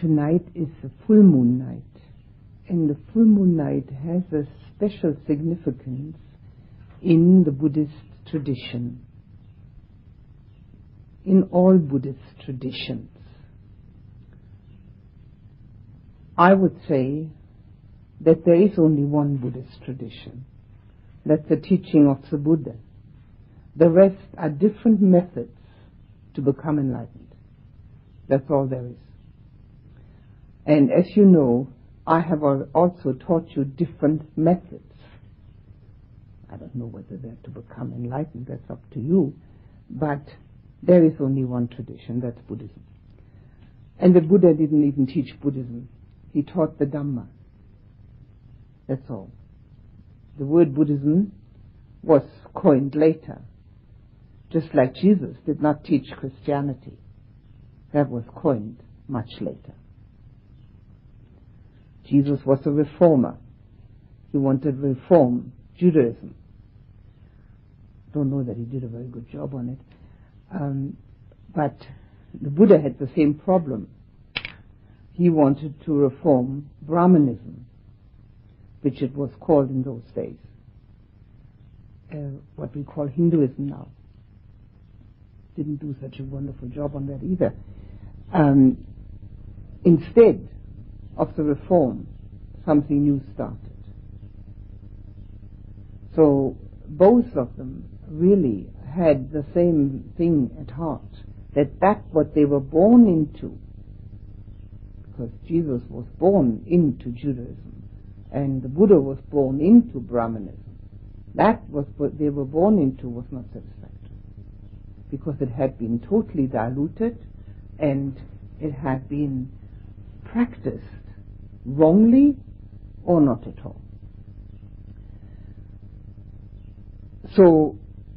tonight is the full moon night, and the full moon night has a special significance in the Buddhist tradition, in all Buddhist traditions. I would say that there is only one Buddhist tradition. That's the teaching of the Buddha. The rest are different methods to become enlightened. That's all there is. And as you know, I have also taught you different methods. I don't know whether they're to become enlightened, that's up to you. But there is only one tradition, that's Buddhism. And the Buddha didn't even teach Buddhism. He taught the Dhamma. That's all. The word Buddhism was coined later, just like Jesus did not teach Christianity. That was coined much later. Jesus was a reformer. He wanted to reform Judaism. Don't know that he did a very good job on it. Um, but the Buddha had the same problem. He wanted to reform Brahmanism, which it was called in those days. Uh, what we call Hinduism now. Didn't do such a wonderful job on that either. Um, instead, of the reform, something new started. So both of them really had the same thing at heart, that that what they were born into, because Jesus was born into Judaism, and the Buddha was born into Brahmanism, that was what they were born into was not satisfactory, because it had been totally diluted, and it had been practiced wrongly or not at all. So,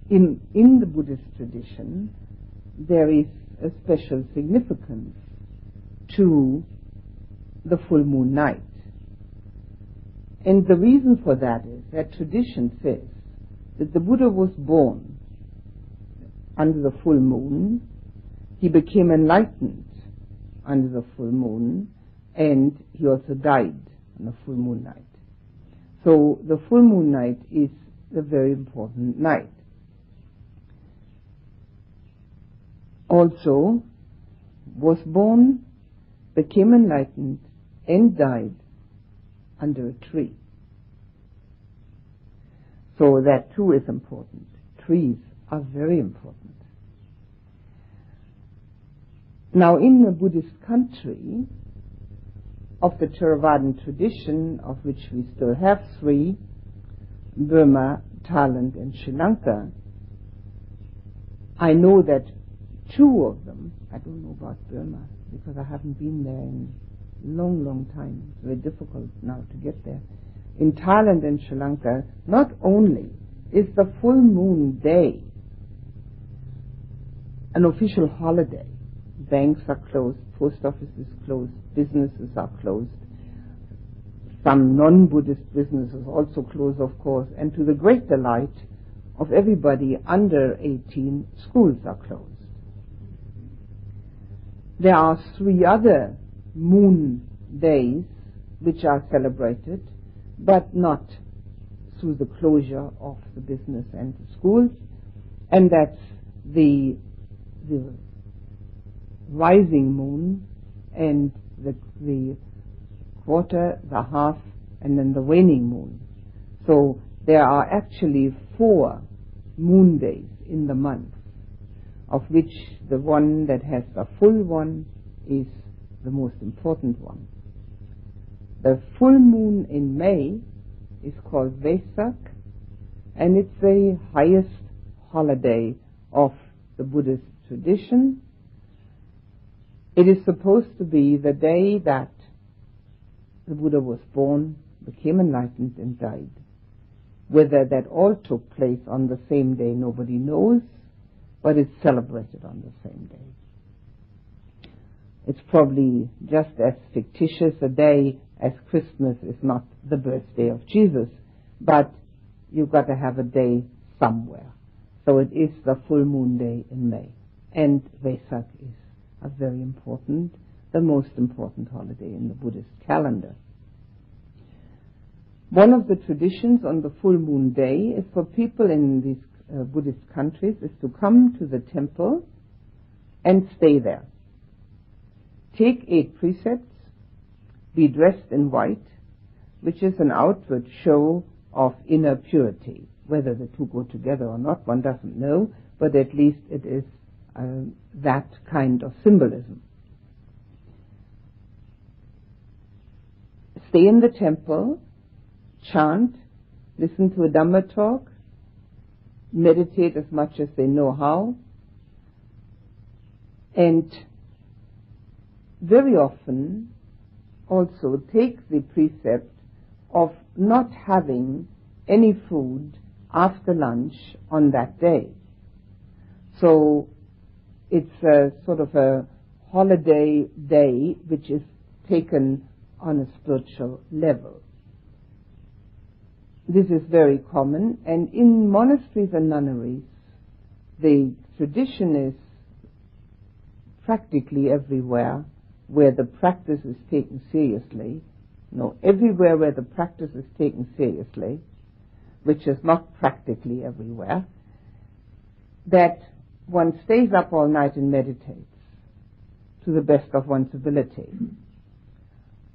in, in the Buddhist tradition, there is a special significance to the full moon night. And the reason for that is that tradition says that the Buddha was born under the full moon, he became enlightened under the full moon, and he also died on a full moon night. So the full moon night is a very important night. Also, was born, became enlightened, and died under a tree. So that too is important. Trees are very important. Now, in a Buddhist country, of the Theravadan tradition, of which we still have three, Burma, Thailand, and Sri Lanka, I know that two of them, I don't know about Burma, because I haven't been there in a long, long time. It's very difficult now to get there. In Thailand and Sri Lanka, not only is the full moon day an official holiday, banks are closed, post offices closed, businesses are closed. Some non-Buddhist businesses also closed, of course, and to the great delight of everybody under 18, schools are closed. There are three other moon days which are celebrated, but not through the closure of the business and the schools, and that's the, the rising moon and the, the quarter, the half, and then the waning moon. So there are actually four moon days in the month, of which the one that has the full one is the most important one. The full moon in May is called Vesak, and it's the highest holiday of the Buddhist tradition, it is supposed to be the day that the Buddha was born, became enlightened, and died. Whether that all took place on the same day, nobody knows, but it's celebrated on the same day. It's probably just as fictitious a day as Christmas is not the birthday of Jesus, but you've got to have a day somewhere. So it is the full moon day in May, and Vesak is are very important. the most important holiday in the Buddhist calendar. One of the traditions on the full moon day is for people in these uh, Buddhist countries is to come to the temple and stay there. Take eight precepts, be dressed in white, which is an outward show of inner purity. Whether the two go together or not, one doesn't know, but at least it is uh, that kind of symbolism. Stay in the temple, chant, listen to a Dhamma talk, meditate as much as they know how, and very often also take the precept of not having any food after lunch on that day. So it's a sort of a holiday day which is taken on a spiritual level. This is very common, and in monasteries and nunneries, the tradition is practically everywhere where the practice is taken seriously. No, everywhere where the practice is taken seriously, which is not practically everywhere, that one stays up all night and meditates to the best of one's ability.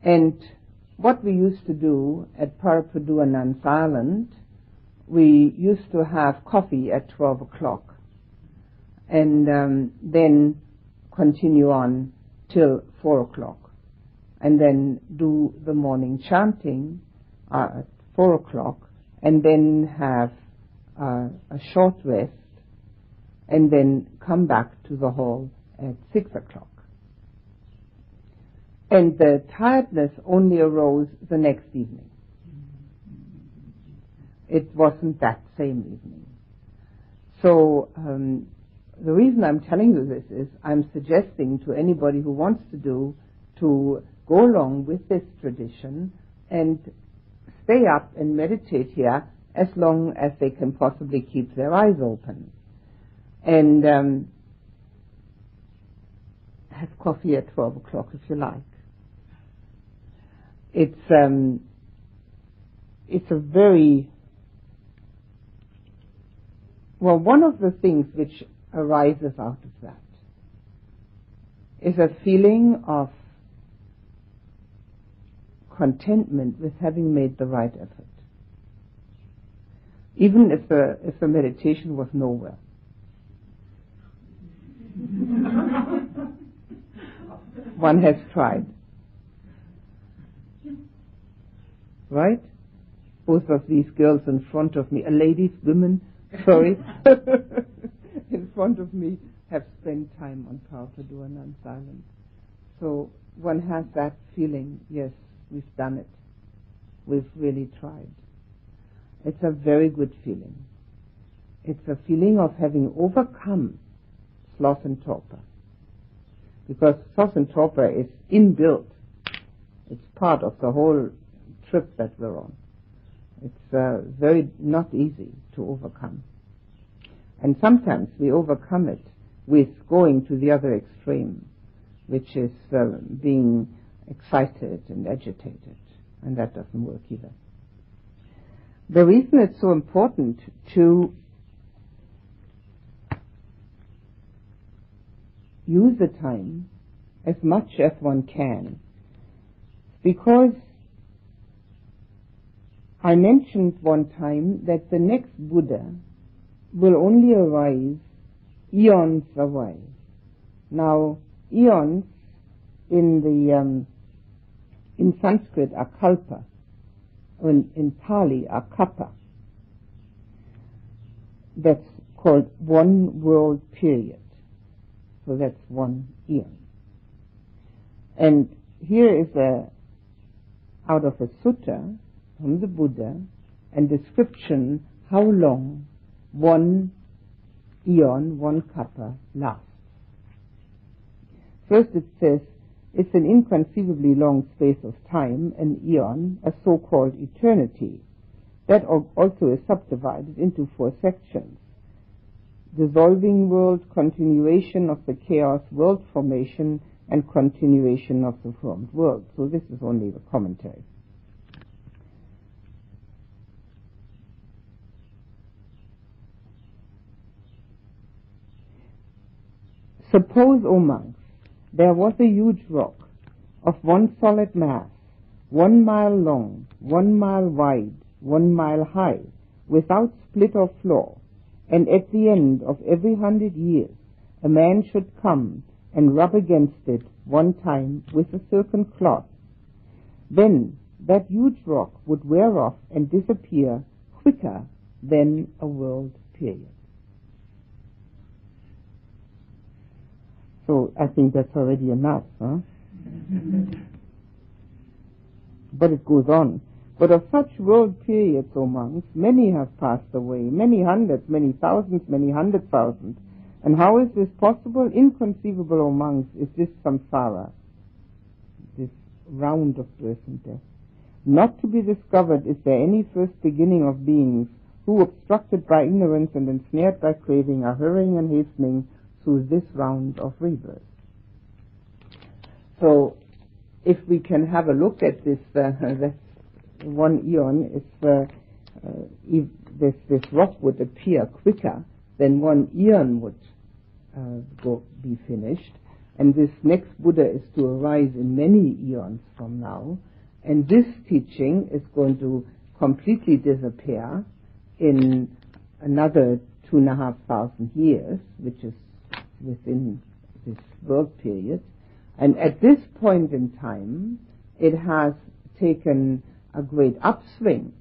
And what we used to do at Parappuduwa Nuns Island, we used to have coffee at 12 o'clock and um, then continue on till 4 o'clock and then do the morning chanting uh, at 4 o'clock and then have uh, a short rest and then come back to the hall at 6 o'clock and the tiredness only arose the next evening. It wasn't that same evening. So um, the reason I'm telling you this is I'm suggesting to anybody who wants to do to go along with this tradition and stay up and meditate here as long as they can possibly keep their eyes open. And um, have coffee at 12 o'clock if you like it's um, it's a very well. One of the things which arises out of that is a feeling of contentment with having made the right effort, even if the if the meditation was nowhere. One has tried. right? Both of these girls in front of me, a ladies, women, sorry, in front of me have spent time on Parappuduwa Nuns Island. So one has that feeling, yes, we've done it. We've really tried. It's a very good feeling. It's a feeling of having overcome torpor. Because torpor is inbuilt. It's part of the whole trip that we're on. It's uh, very not easy to overcome. And sometimes we overcome it with going to the other extreme, which is uh, being excited and agitated, and that doesn't work either. The reason it's so important to use the time as much as one can because I mentioned one time that the next Buddha will only arise eons away. Now, eons in the um, in Sanskrit are kalpa, and in Pali are kappa. That's called one world period. So that's one eon. And here is a out of a sutta from the Buddha and description how long one eon, one kappa lasts. First it says, it's an inconceivably long space of time, an eon, a so-called eternity. That also is subdivided into four sections. Dissolving world, continuation of the chaos, world formation, and continuation of the formed world. So this is only the commentary. Suppose, O monks, there was a huge rock of one solid mass, one mile long, one mile wide, one mile high, without split or flaw, and at the end of every hundred years a man should come and rub against it one time with a silken cloth. Then that huge rock would wear off and disappear quicker than a world period. So I think that's already enough, huh? but it goes on. But of such world periods, O monks, many have passed away, many hundreds, many thousands, many hundred thousands. And how is this possible? Inconceivable, O monks, is this samsara, this round of birth and death. Not to be discovered is there any first beginning of beings who, obstructed by ignorance and ensnared by craving, are hurrying and hastening through this round of rebirth. So, if we can have a look at this, uh, one eon, uh, uh, if this, this rock would appear quicker, then one eon would uh, go, be finished. And this next Buddha is to arise in many eons from now. And this teaching is going to completely disappear in another two and a half thousand years, which is within this world period. And at this point in time, it has taken a great upswing.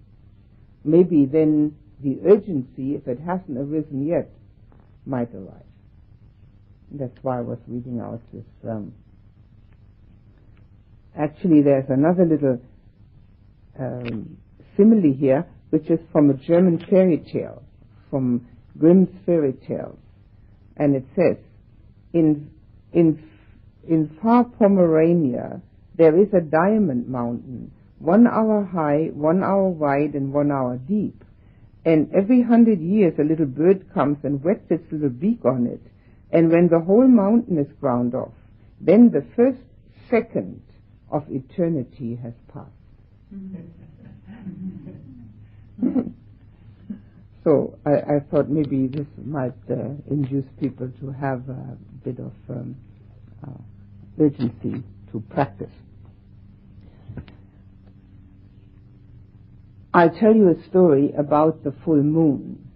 Maybe then the urgency, if it hasn't arisen yet, might arise. That's why I was reading out this. Um, actually, there's another little um, simile here, which is from a German fairy tale, from Grimm's fairy tales, and it says, in, in, in far Pomerania, there is a diamond mountain, one hour high, one hour wide, and one hour deep. And every hundred years a little bird comes and wets its little beak on it. And when the whole mountain is ground off, then the first second of eternity has passed. So I, I thought maybe this might uh, induce people to have a bit of um, uh, urgency to practice. I'll tell you a story about the full moon.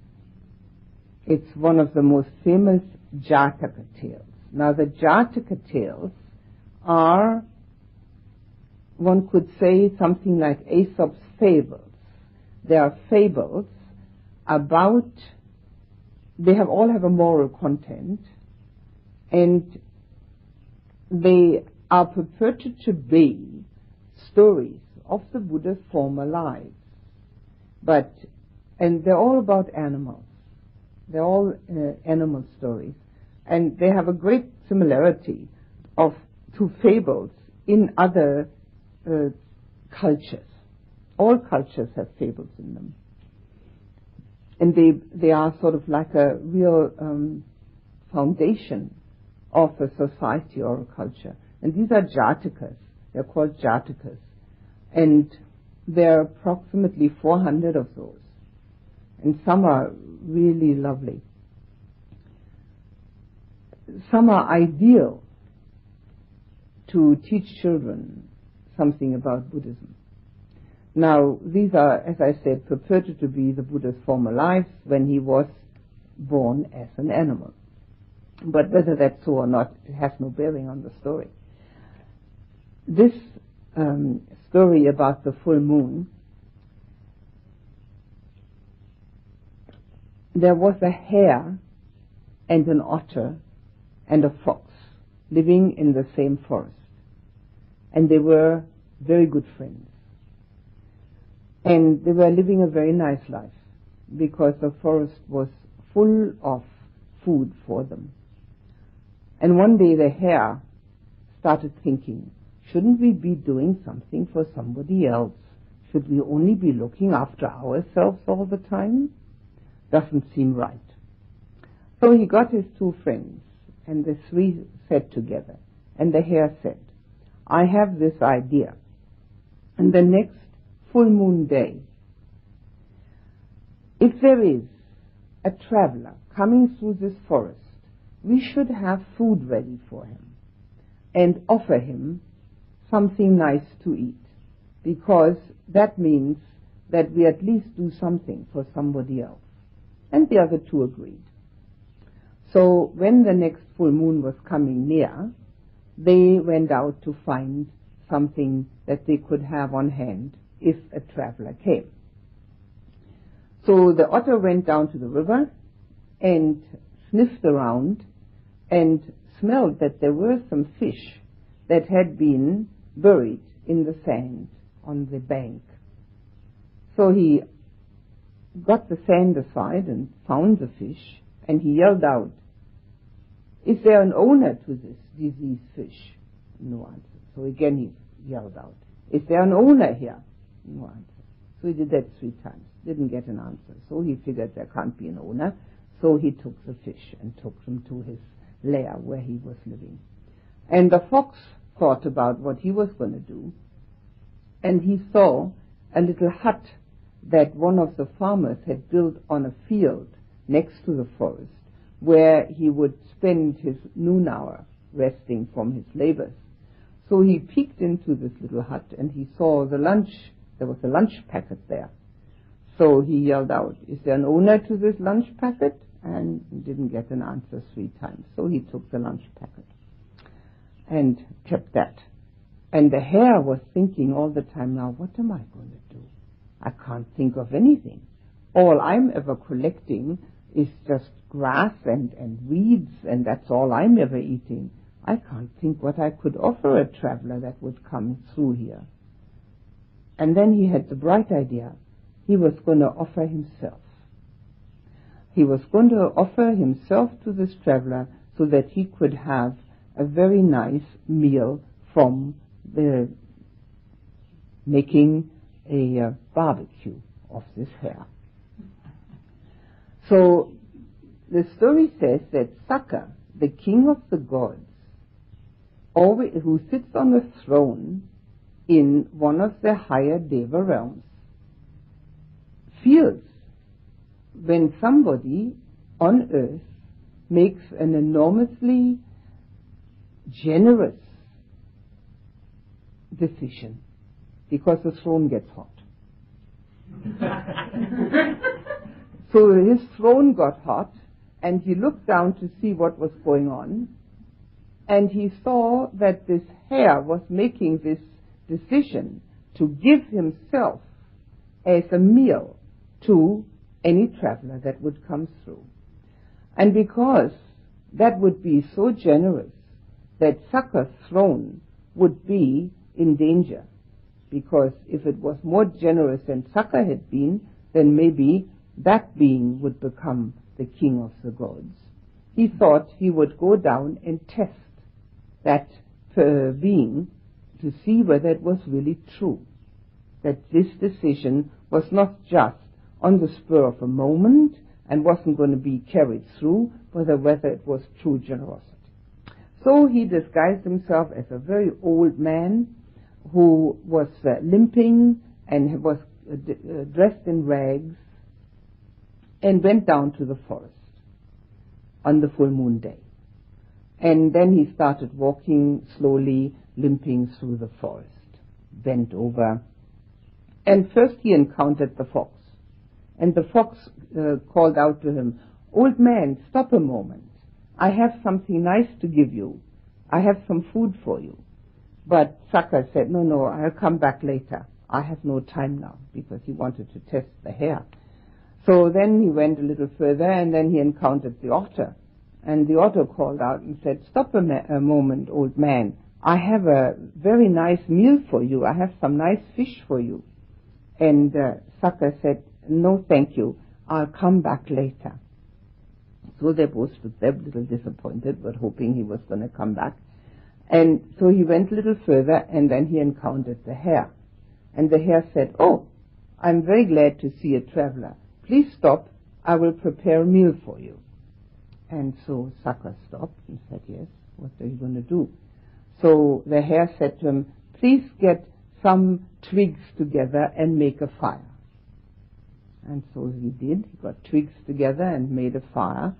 It's one of the most famous Jataka tales. Now the Jataka tales are, one could say, something like Aesop's fables. They are fables about they have all have a moral content and they are purported to be stories of the Buddha's former lives. But and they're all about animals. They're all uh, animal stories. And they have a great similarity of to fables in other uh, cultures. All cultures have fables in them and they they are sort of like a real um, foundation of a society or a culture. And these are jatakas. They're called jatakas, and there are approximately 400 of those, and some are really lovely. Some are ideal to teach children something about Buddhism. Now, these are, as I said, purported to be the Buddha's former lives when he was born as an animal. But whether that's so or not, it has no bearing on the story. This um, story about the full moon, there was a hare and an otter and a fox living in the same forest. And they were very good friends. And they were living a very nice life because the forest was full of food for them. And one day the hare started thinking, shouldn't we be doing something for somebody else? Should we only be looking after ourselves all the time? Doesn't seem right. So he got his two friends, and the three sat together, And the hare said, I have this idea. And the next full moon day, if there is a traveler coming through this forest, we should have food ready for him and offer him something nice to eat because that means that we at least do something for somebody else. And the other two agreed. So when the next full moon was coming near, they went out to find something that they could have on hand if a traveler came. So the otter went down to the river and sniffed around and smelled that there were some fish that had been buried in the sand on the bank. So he got the sand aside and found the fish and he yelled out, Is there an owner to this diseased fish? No answer. So again he yelled out, Is there an owner here? No answer. So he did that three times. Didn't get an answer. So he figured there can't be an owner. So he took the fish and took them to his lair where he was living. And the fox thought about what he was going to do. And he saw a little hut that one of the farmers had built on a field next to the forest where he would spend his noon hour resting from his labors. So he peeked into this little hut and he saw the lunch, there was a lunch packet there. So he yelled out, is there an owner to this lunch packet? And didn't get an answer three times. So he took the lunch packet and kept that. And the hare was thinking all the time, now what am I going to do? I can't think of anything. All I'm ever collecting is just grass and, and weeds, and that's all I'm ever eating. I can't think what I could offer a traveler that would come through here. And then he had the bright idea. He was going to offer himself. He was going to offer himself to this traveler so that he could have a very nice meal from the making a uh, barbecue of this hare. So the story says that Sakka, the king of the gods, always, who sits on a throne in one of the higher Deva realms, feels when somebody on earth makes an enormously generous decision because the throne gets hot. so his throne got hot, and he looked down to see what was going on, and he saw that this hare was making this decision to give himself as a meal to any traveler that would come through. And because that would be so generous that Sakka's throne would be in danger, because if it was more generous than Sakka had been, then maybe that being would become the king of the gods. He thought he would go down and test that uh, being to see whether it was really true, that this decision was not just on the spur of a moment and wasn't going to be carried through, whether whether it was true generosity. So he disguised himself as a very old man who was uh, limping and was uh, d- uh, dressed in rags and went down to the forest on the full moon day. And then he started walking slowly, limping through the forest, bent over. And first he encountered the fox. And the fox uh, called out to him, Old man, stop a moment. I have something nice to give you. I have some food for you. But Sakka said, no, no, I'll come back later. I have no time now because he wanted to test the hare. So then he went a little further and then he encountered the otter. And the otter called out and said, stop a, ma- a moment, old man. I have a very nice meal for you. I have some nice fish for you. And uh, Sakka said, no, thank you. I'll come back later. So they both there, a little disappointed, but hoping he was going to come back. And so he went a little further, and then he encountered the hare. And the hare said, Oh, I'm very glad to see a traveler. Please stop. I will prepare a meal for you. And so Sakka stopped and said, Yes, what are you going to do? So the hare said to him, please get some twigs together and make a fire. And so he did. He got twigs together and made a fire.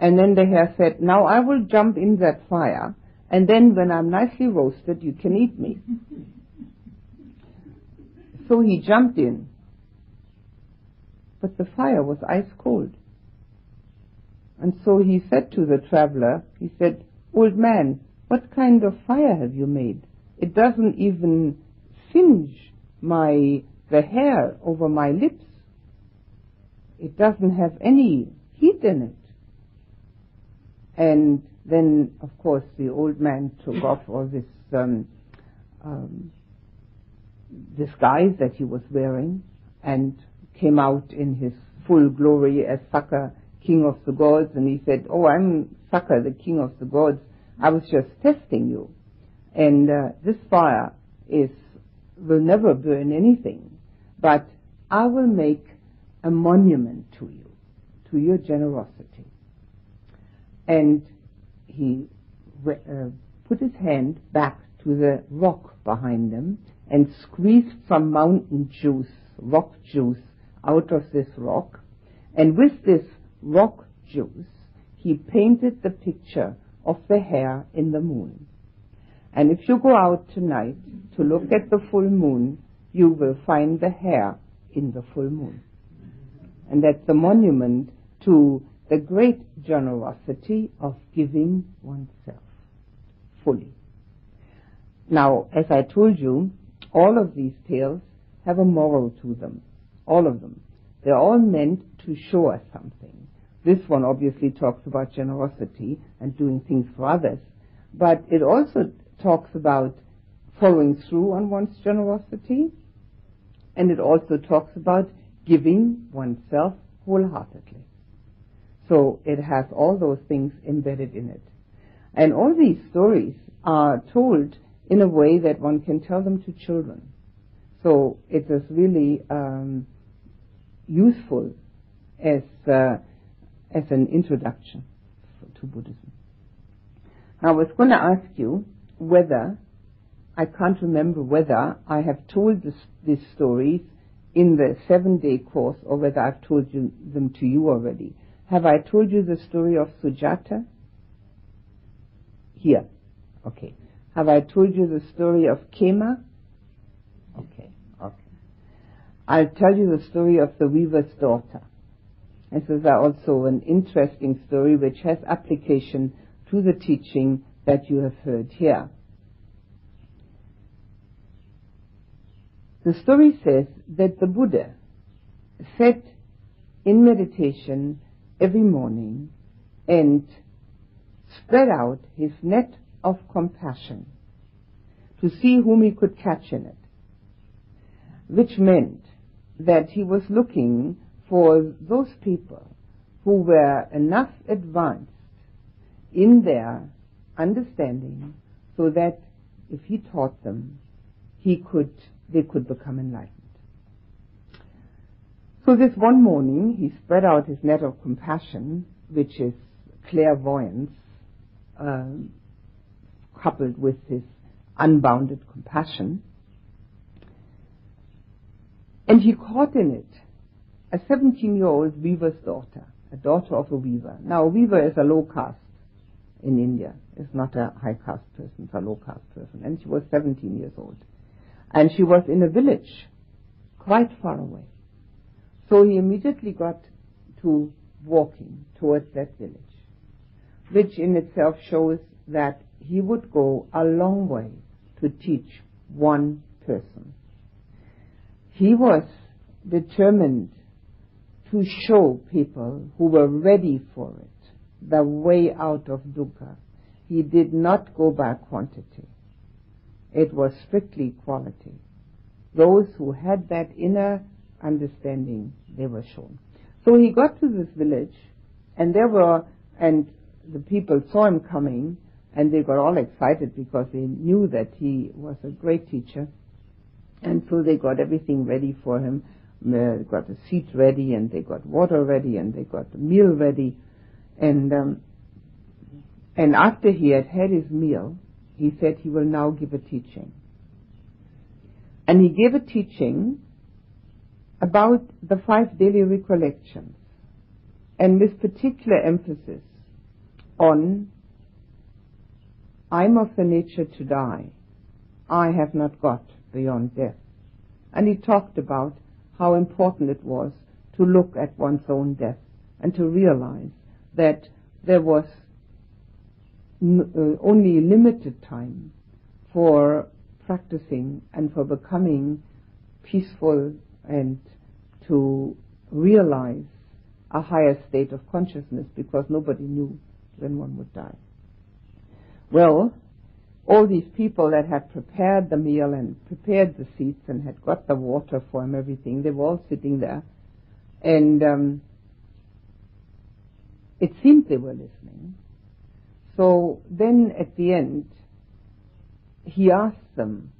And then the hare said, now I will jump in that fire, and then when I'm nicely roasted, you can eat me. so he jumped in. But the fire was ice cold. And so he said to the traveler, he said, Old man, what kind of fire have you made? It doesn't even singe my, the hair over my lips. It doesn't have any heat in it. And then, of course, the old man took off all this um, um, disguise that he was wearing and came out in his full glory as Sakka, king of the gods, and he said, "Oh, I'm Sakka, the king of the gods. I was just testing you, and uh, this fire is will never burn anything, but I will make a monument to you, to your generosity." And he uh, put his hand back to the rock behind him and squeezed some mountain juice, rock juice, out of this rock. And with this rock juice, he painted the picture of the hare in the moon. And if you go out tonight to look at the full moon, you will find the hare in the full moon. And that's the monument to the great generosity of giving oneself fully. Now, as I told you, all of these tales have a moral to them. All of them. They're all meant to show us something. This one obviously talks about generosity and doing things for others, but it also talks about following through on one's generosity, and it also talks about giving oneself wholeheartedly. So it has all those things embedded in it. And all these stories are told in a way that one can tell them to children. So it is really um, useful as uh, as an introduction to Buddhism. Now, I was going to ask you whether I can't remember whether I have told this, these stories in the seven-day course or whether I've told you, them to you already. Have I told you the story of Sujata? Here. Okay. Have I told you the story of Khema? Okay. Okay. I'll tell you the story of the weaver's daughter. This is also an interesting story which has application to the teaching that you have heard here. The story says that the Buddha sat in meditation every morning and spread out his net of compassion to see whom he could catch in it, which meant that he was looking for those people who were enough advanced in their understanding so that if he taught them, he could, they could become enlightened. So this one morning, he spread out his net of compassion, which is clairvoyance, uh, coupled with his unbounded compassion, and he caught in it a 17-year-old weaver's daughter, a daughter of a weaver. Now, a weaver is a low caste in India. It's not a high caste person, it's a low caste person. And she was 17 years old. And she was in a village quite far away. So he immediately got to walking towards that village, which in itself shows that he would go a long way to teach one person. He was determined to show people who were ready for it the way out of dukkha. He did not go by quantity. It was strictly quality. Those who had that inner understanding they were shown. So he got to this village, and there were, and the people saw him coming, and they got all excited because they knew that he was a great teacher. And so they got everything ready for him. They got a seat ready, and they got water ready, and they got the meal ready. And um, and after he had had his meal, he said he will now give a teaching. And he gave a teaching about the five daily recollections and with particular emphasis on I'm of the nature to die. I have not got beyond death. And he talked about how important it was to look at one's own death and to realize that there was n- uh, only limited time for practicing and for becoming peaceful and to realize a higher state of consciousness because nobody knew when one would die. Well, all these people that had prepared the meal and prepared the seats and had got the water for him, everything, they were all sitting there. And um, it seemed they were listening. So then at the end, he asked them,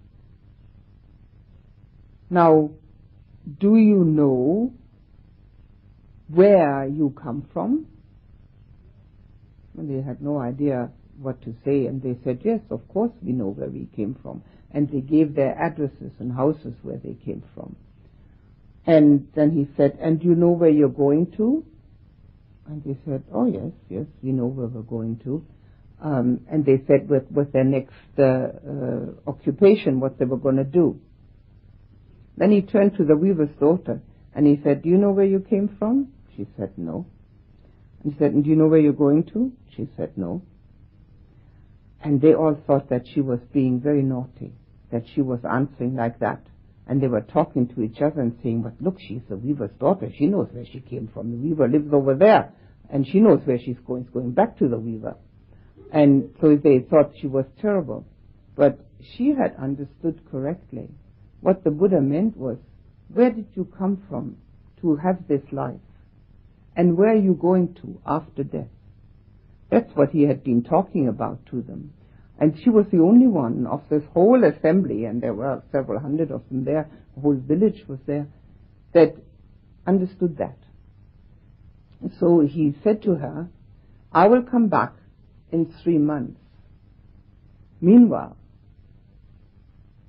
Now, do you know where you come from? And they had no idea what to say, and they said, Yes, of course we know where we came from. And they gave their addresses and houses where they came from. And then he said, And you know where you're going to? And they said, Oh, yes, yes, we know where we're going to. Um, and they said with, with their next uh, uh, occupation what they were going to do. Then he turned to the weaver's daughter and he said, Do you know where you came from? She said, No. And he said, do you know where you're going to? She said, No. And they all thought that she was being very naughty, that she was answering like that. And they were talking to each other and saying, But look, she's the weaver's daughter. She knows where she came from. The weaver lives over there. And she knows where she's going. She's going back to the weaver. And so they thought she was terrible. But she had understood correctly. What the Buddha meant was, where did you come from to have this life? And where are you going to after death? That's what he had been talking about to them. And she was the only one of this whole assembly, and there were several hundred of them there, the whole village was there, that understood that. So he said to her, I will come back in three months. Meanwhile,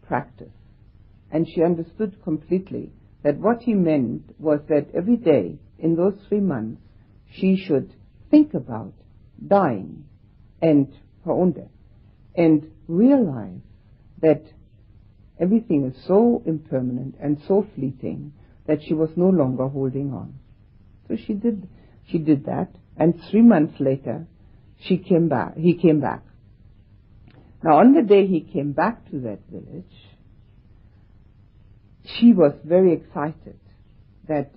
practice. And she understood completely that what he meant was that every day in those three months she should think about dying and her own death and realize that everything is so impermanent and so fleeting that she was no longer holding on. So she did, she did that and three months later she came back, he came back. Now on the day he came back to that village, she was very excited that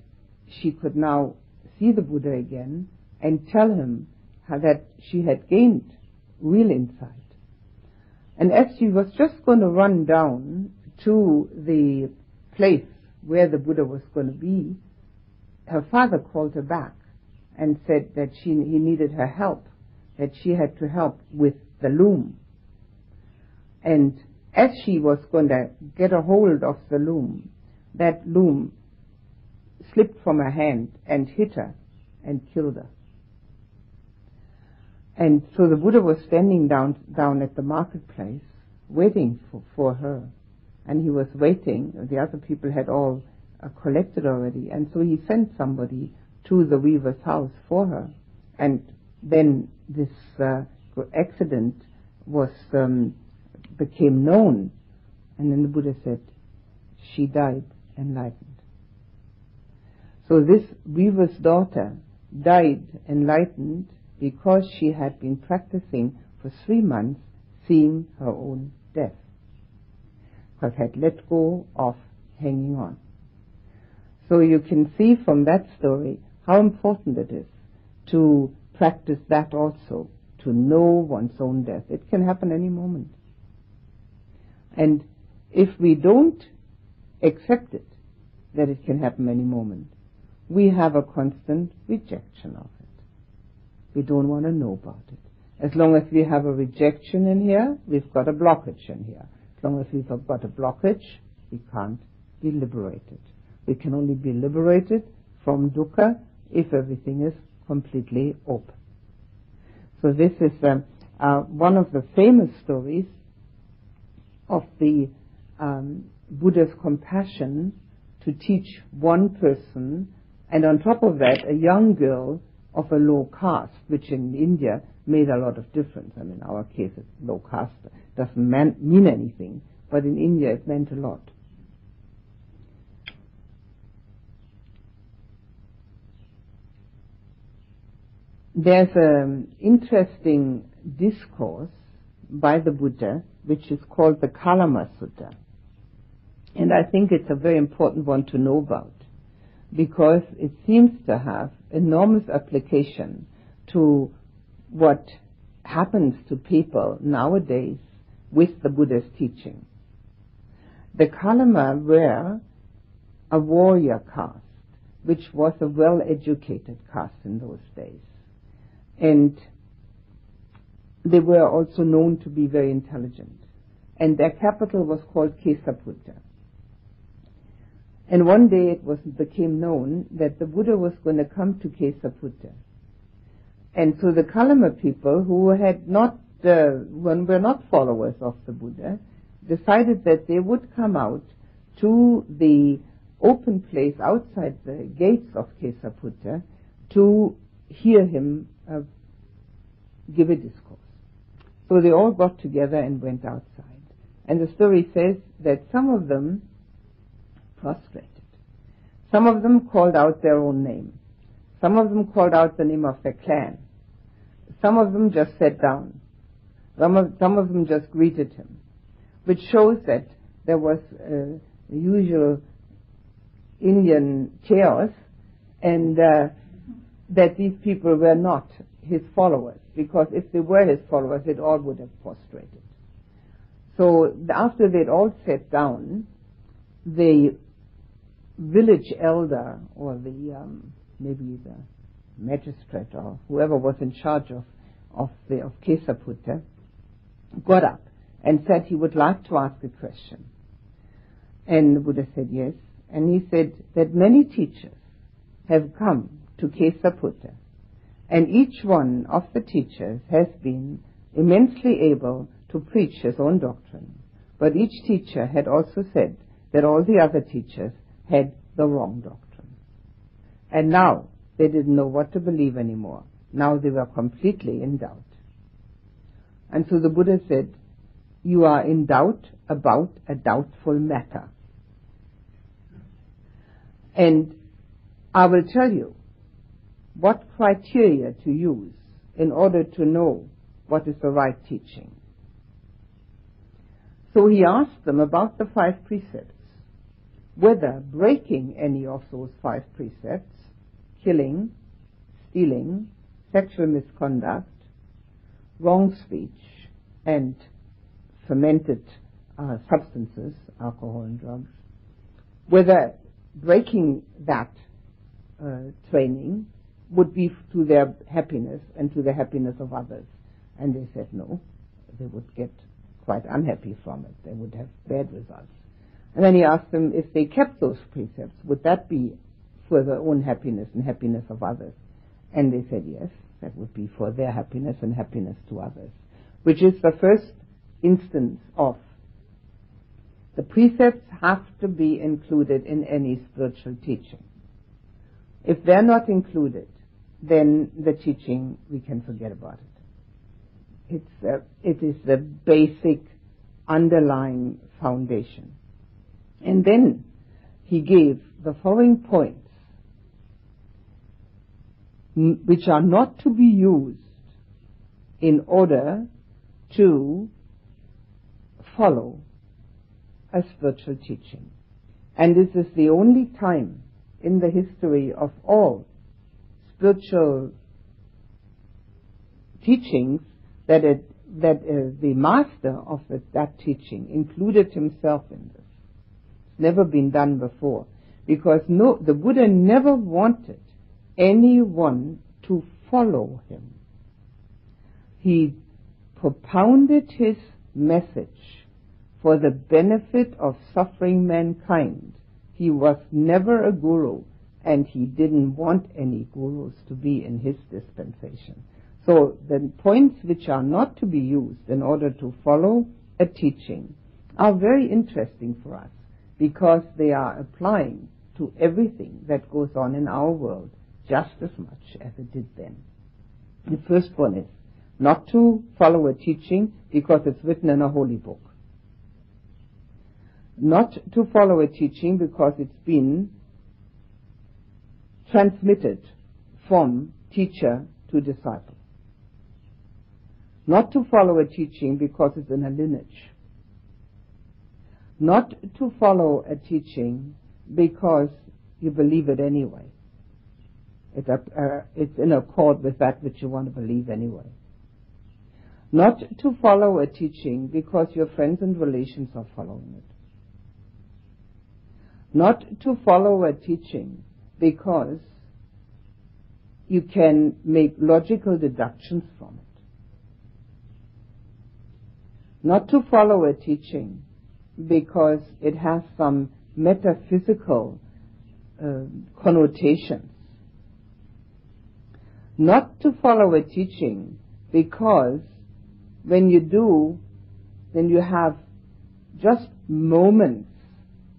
she could now see the Buddha again and tell him that she had gained real insight. And as she was just going to run down to the place where the Buddha was going to be, her father called her back and said that she, he needed her help that she had to help with the loom. And as she was going to get a hold of the loom, that loom slipped from her hand and hit her and killed her. And so the Buddha was standing down, down at the marketplace waiting for, for her. And he was waiting. The other people had all uh, collected already. And so he sent somebody to the weaver's house for her. And then this uh, accident was um, became known, and then the Buddha said, she died enlightened. So this weaver's daughter died enlightened because she had been practicing for three months seeing her own death, because had let go of hanging on. So you can see from that story how important it is to practice that also, to know one's own death. It can happen any moment. And if we don't accept it, that it can happen any moment, we have a constant rejection of it. We don't want to know about it. As long as we have a rejection in here, we've got a blockage in here. As long as we've got a blockage, we can't be liberated. We can only be liberated from dukkha if everything is completely open. So this is uh, uh, one of the famous stories of the um, Buddha's compassion to teach one person, and on top of that, a young girl of a low caste, which in India made a lot of difference. I mean, in our case, low caste doesn't man- mean anything, but in India it meant a lot. There's an interesting discourse by the Buddha, which is called the Kalama Sutta. And I think it's a very important one to know about because it seems to have enormous application to what happens to people nowadays with the Buddha's teaching. The Kalama were a warrior caste, which was a well-educated caste in those days. And they were also known to be very intelligent. And their capital was called Kesaputta. And one day it was became known that the Buddha was going to come to Kesaputta. And so the Kalama people who had not, uh, were not followers of the Buddha, decided that they would come out to the open place outside the gates of Kesaputta to hear him uh, give a discourse. So they all got together and went outside. And the story says that some of them prostrated. Some of them called out their own name. Some of them called out the name of their clan. Some of them just sat down. Some of, some of them just greeted him, which shows that there was uh, usual Indian chaos and uh, that these people were not his followers, because if they were his followers, they all would have prostrated. So after they'd all sat down, the village elder or the um, maybe the magistrate or whoever was in charge of of the of Kesaputta got up and said he would like to ask a question. And the Buddha said yes. And he said that many teachers have come to Kesaputta and each one of the teachers has been immensely able to preach his own doctrine. But each teacher had also said that all the other teachers had the wrong doctrine. And now they didn't know what to believe anymore. Now they were completely in doubt. And so the Buddha said, you are in doubt about a doubtful matter. And I will tell you what criteria to use in order to know what is the right teaching. So he asked them about the five precepts, whether breaking any of those five precepts, killing, stealing, sexual misconduct, wrong speech, and fermented uh, substances, alcohol and drugs, whether breaking that uh, training would be to their happiness and to the happiness of others. And they said no. They would get quite unhappy from it. They would have bad results. And then he asked them if they kept those precepts, would that be for their own happiness and happiness of others? And they said yes, that would be for their happiness and happiness to others, which is the first instance of the precepts have to be included in any spiritual teaching. If they're not included, then the teaching, we can forget about it. It's a, it is the basic underlying foundation. And then he gave the following points, which are not to be used in order to follow a spiritual teaching. And this is the only time in the history of all spiritual teachings that it, that uh, the master of it, that teaching included himself in this. It's never been done before because no, the Buddha never wanted anyone to follow him. He propounded his message for the benefit of suffering mankind. He was never a guru and he didn't want any gurus to be in his dispensation. So the points which are not to be used in order to follow a teaching are very interesting for us because they are applying to everything that goes on in our world just as much as it did then. The first one is not to follow a teaching because it's written in a holy book. Not to follow a teaching because it's been transmitted from teacher to disciple. Not to follow a teaching because it's in a lineage. Not to follow a teaching because you believe it anyway. It's, a, uh, it's in accord with that which you want to believe anyway. Not to follow a teaching because your friends and relations are following it. Not to follow a teaching because you can make logical deductions from it. Not to follow a teaching because it has some metaphysical uh, connotations. Not to follow a teaching because when you do, then you have just moments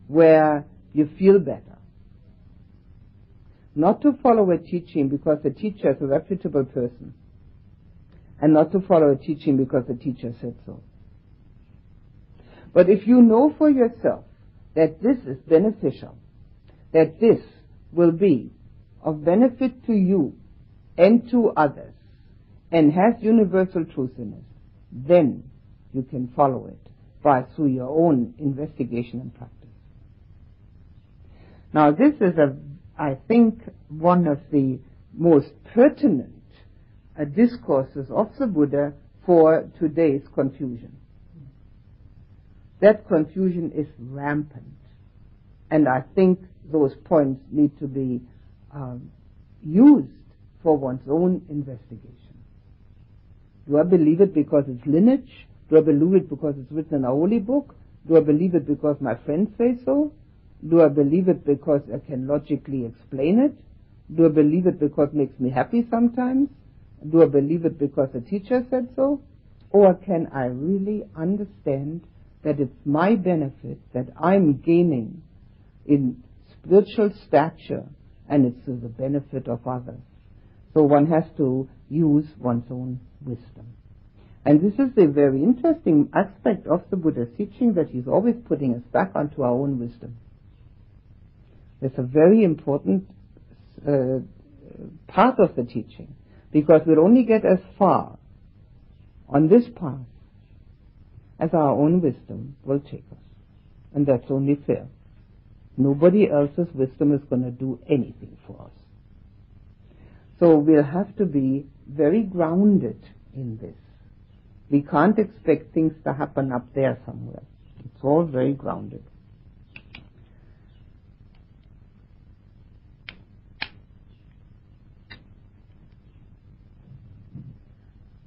where you feel better. Not to follow a teaching because the teacher is a reputable person, and not to follow a teaching because the teacher said so. But if you know for yourself that this is beneficial, that this will be of benefit to you and to others, and has universal truth in it, then you can follow it by through your own investigation and practice. Now this is a, I think, one of the most pertinent uh, discourses of the Buddha for today's confusion. That confusion is rampant. And I think those points need to be um, used for one's own investigation. Do I believe it because it's lineage? Do I believe it because it's written in a holy book? Do I believe it because my friends say so? Do I believe it because I can logically explain it? Do I believe it because it makes me happy sometimes? Do I believe it because a teacher said so? Or can I really understand that it's my benefit that I'm gaining in spiritual stature and it's to the benefit of others? So one has to use one's own wisdom. And this is a very interesting aspect of the Buddha's teaching that he's always putting us back onto our own wisdom. It's a very important uh, part of the teaching because we'll only get as far on this path as our own wisdom will take us. And that's only fair. Nobody else's wisdom is going to do anything for us. So we'll have to be very grounded in this. We can't expect things to happen up there somewhere. It's all very grounded.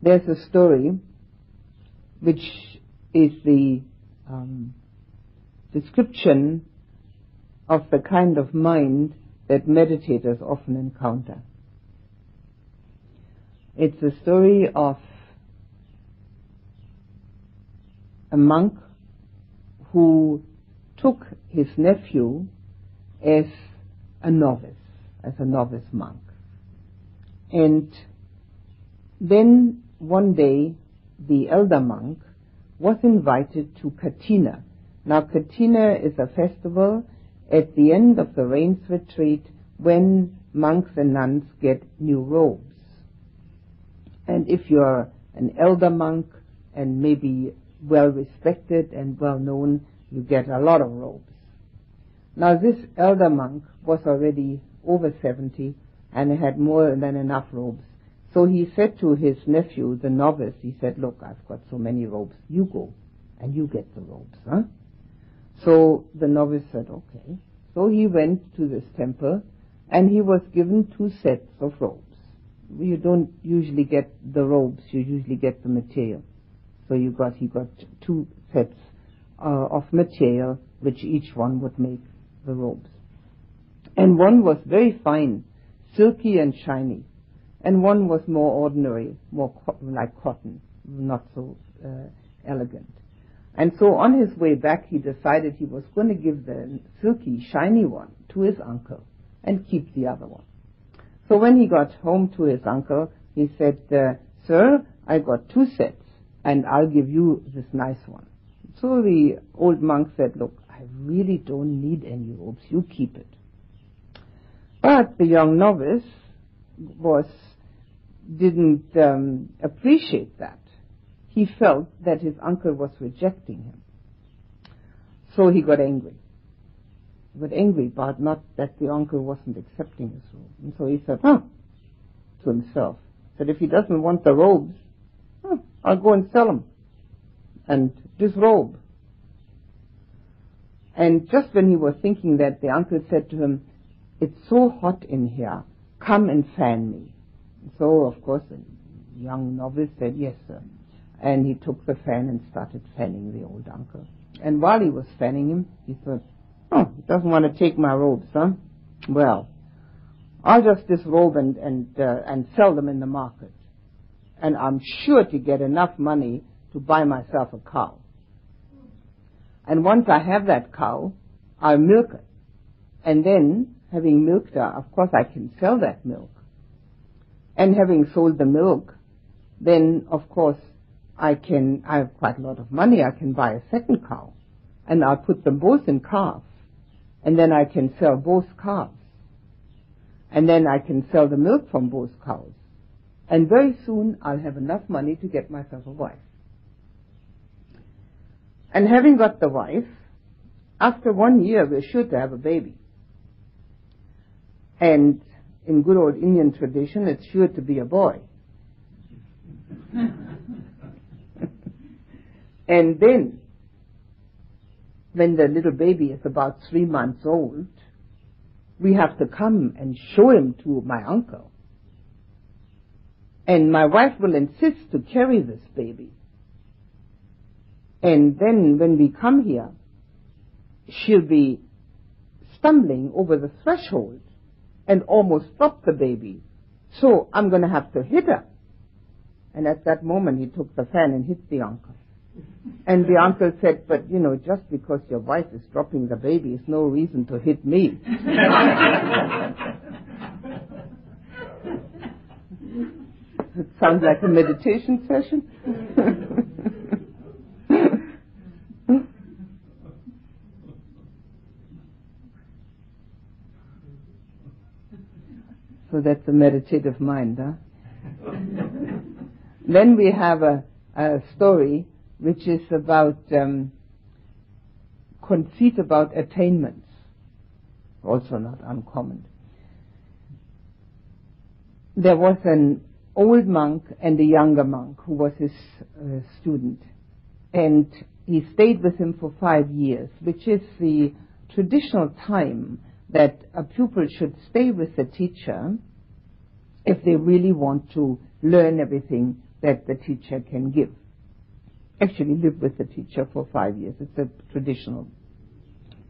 There's a story which is the um, description of the kind of mind that meditators often encounter. It's a story of a monk who took his nephew as a novice, as a novice monk. And then one day the elder monk was invited to Katina. Now Katina is a festival at the end of the rains retreat when monks and nuns get new robes. And if you're an elder monk and maybe well respected and well known, you get a lot of robes. Now this elder monk was already over 70 and had more than enough robes. So he said to his nephew, the novice, he said, look, I've got so many robes. You go and you get the robes, huh? So the novice said, okay. So he went to this temple and he was given two sets of robes you don't usually get the robes, you usually get the material. So you got, he got two sets uh, of material, which each one would make the robes. And one was very fine, silky and shiny. And one was more ordinary, more co- like cotton, not so uh, elegant. And so on his way back, he decided he was going to give the silky, shiny one to his uncle and keep the other one. So when he got home to his uncle, he said, uh, Sir, I got two sets, and I'll give you this nice one. So the old monk said, Look, I really don't need any robes. You keep it. But the young novice was didn't um, appreciate that. He felt that his uncle was rejecting him. So he got angry. He got angry, but not that the uncle wasn't accepting his robe. And so he said, huh, to himself, that if he doesn't want the robes, huh, I'll go and sell them and disrobe. And just when he was thinking that, the uncle said to him, it's so hot in here, come and fan me. So, of course, the young novice said, yes, sir. And he took the fan and started fanning the old uncle. And while he was fanning him, he thought, oh, he doesn't want to take my robes, huh? Well, I'll just disrobe and, and, uh, and sell them in the market. And I'm sure to get enough money to buy myself a cow. And once I have that cow, I'll milk it. And then, having milked her, of course I can sell that milk. And having sold the milk, then of course I can, I have quite a lot of money, I can buy a second cow. And I'll put them both in calves. And then I can sell both calves. And then I can sell the milk from both cows. And very soon I'll have enough money to get myself a wife. And having got the wife, after one year we're sure to have a baby. And in good old Indian tradition, it's sure to be a boy. and then, when the little baby is about three months old, we have to come and show him to my uncle. And my wife will insist to carry this baby. And then when we come here, she'll be stumbling over the threshold and almost drop the baby. So I'm going to have to hit her. And at that moment he took the fan and hit the uncle. And the uncle said, but you know, just because your wife is dropping the baby is no reason to hit me. it sounds like a meditation session. So that's a meditative mind, huh? then we have a, a, story which is about um, conceit about attainments, also not uncommon. There was an old monk and a younger monk who was his uh, student, and he stayed with him for five years, which is the traditional time that a pupil should stay with the teacher if they really want to learn everything that the teacher can give. Actually, live with the teacher for five years. It's a traditional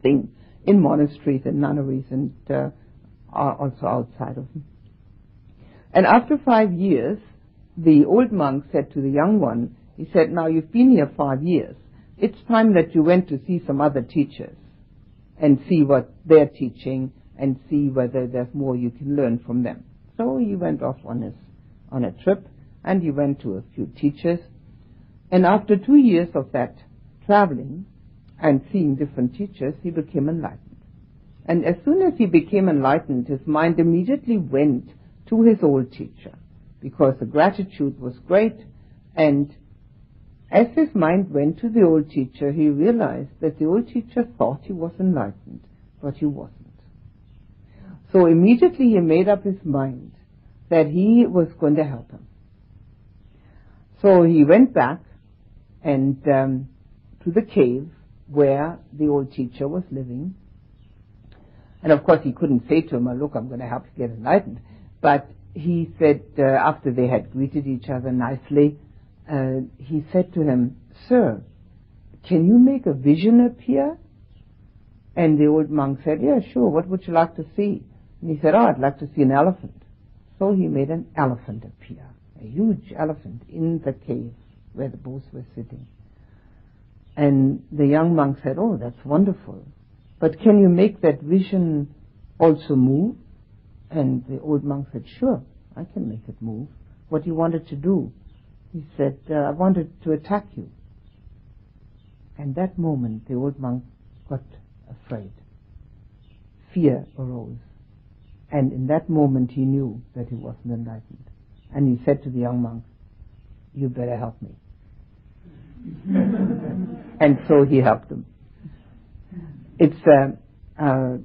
thing in monasteries and nunneries and uh, also outside of them. And after five years, the old monk said to the young one, he said, now you've been here five years. It's time that you went to see some other teachers and see what they're teaching and see whether there's more you can learn from them. So he went off on his on a trip and he went to a few teachers. And after two years of that traveling and seeing different teachers, he became enlightened. And as soon as he became enlightened, his mind immediately went to his old teacher because the gratitude was great. And as his mind went to the old teacher, he realized that the old teacher thought he was enlightened, but he wasn't. So immediately he made up his mind that he was going to help him. So he went back and um, to the cave where the old teacher was living. And of course he couldn't say to him, oh, look, I'm going to help you get enlightened. But he said, uh, after they had greeted each other nicely, uh, he said to him, Sir, can you make a vision appear? And the old monk said, Yeah, sure. What would you like to see? And he said, Oh, I'd like to see an elephant. So he made an elephant appear, a huge elephant in the cave where the both were sitting. And the young monk said, Oh, that's wonderful. But can you make that vision also move? And the old monk said, Sure, I can make it move. What you wanted to do? He said, uh, I wanted to attack you. And that moment, the old monk got afraid. Fear arose. And in that moment, he knew that he wasn't enlightened. And he said to the young monk, You better help me. and so he helped him. It's uh, uh,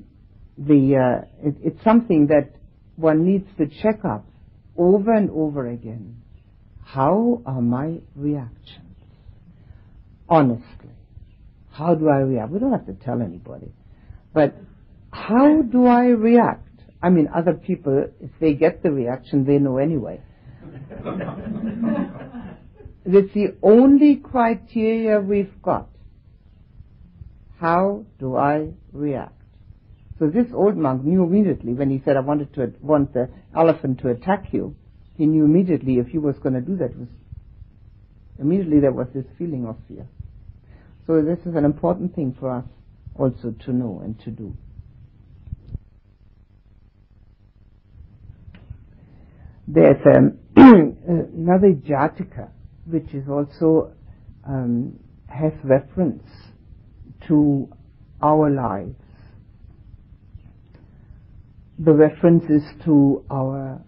the uh, it, it's something that one needs to check up over and over again. How are my reactions? Honestly, how do I react? We don't have to tell anybody, but how do I react? I mean, other people, if they get the reaction, they know anyway. That's the only criteria we've got. How do I react? So this old monk knew immediately when he said, I wanted to want the elephant to attack you. He knew immediately if he was going to do that. Was immediately there was this feeling of fear. So this is an important thing for us also to know and to do. There's um, another Jataka which is also um, has reference to our lives. The reference is to our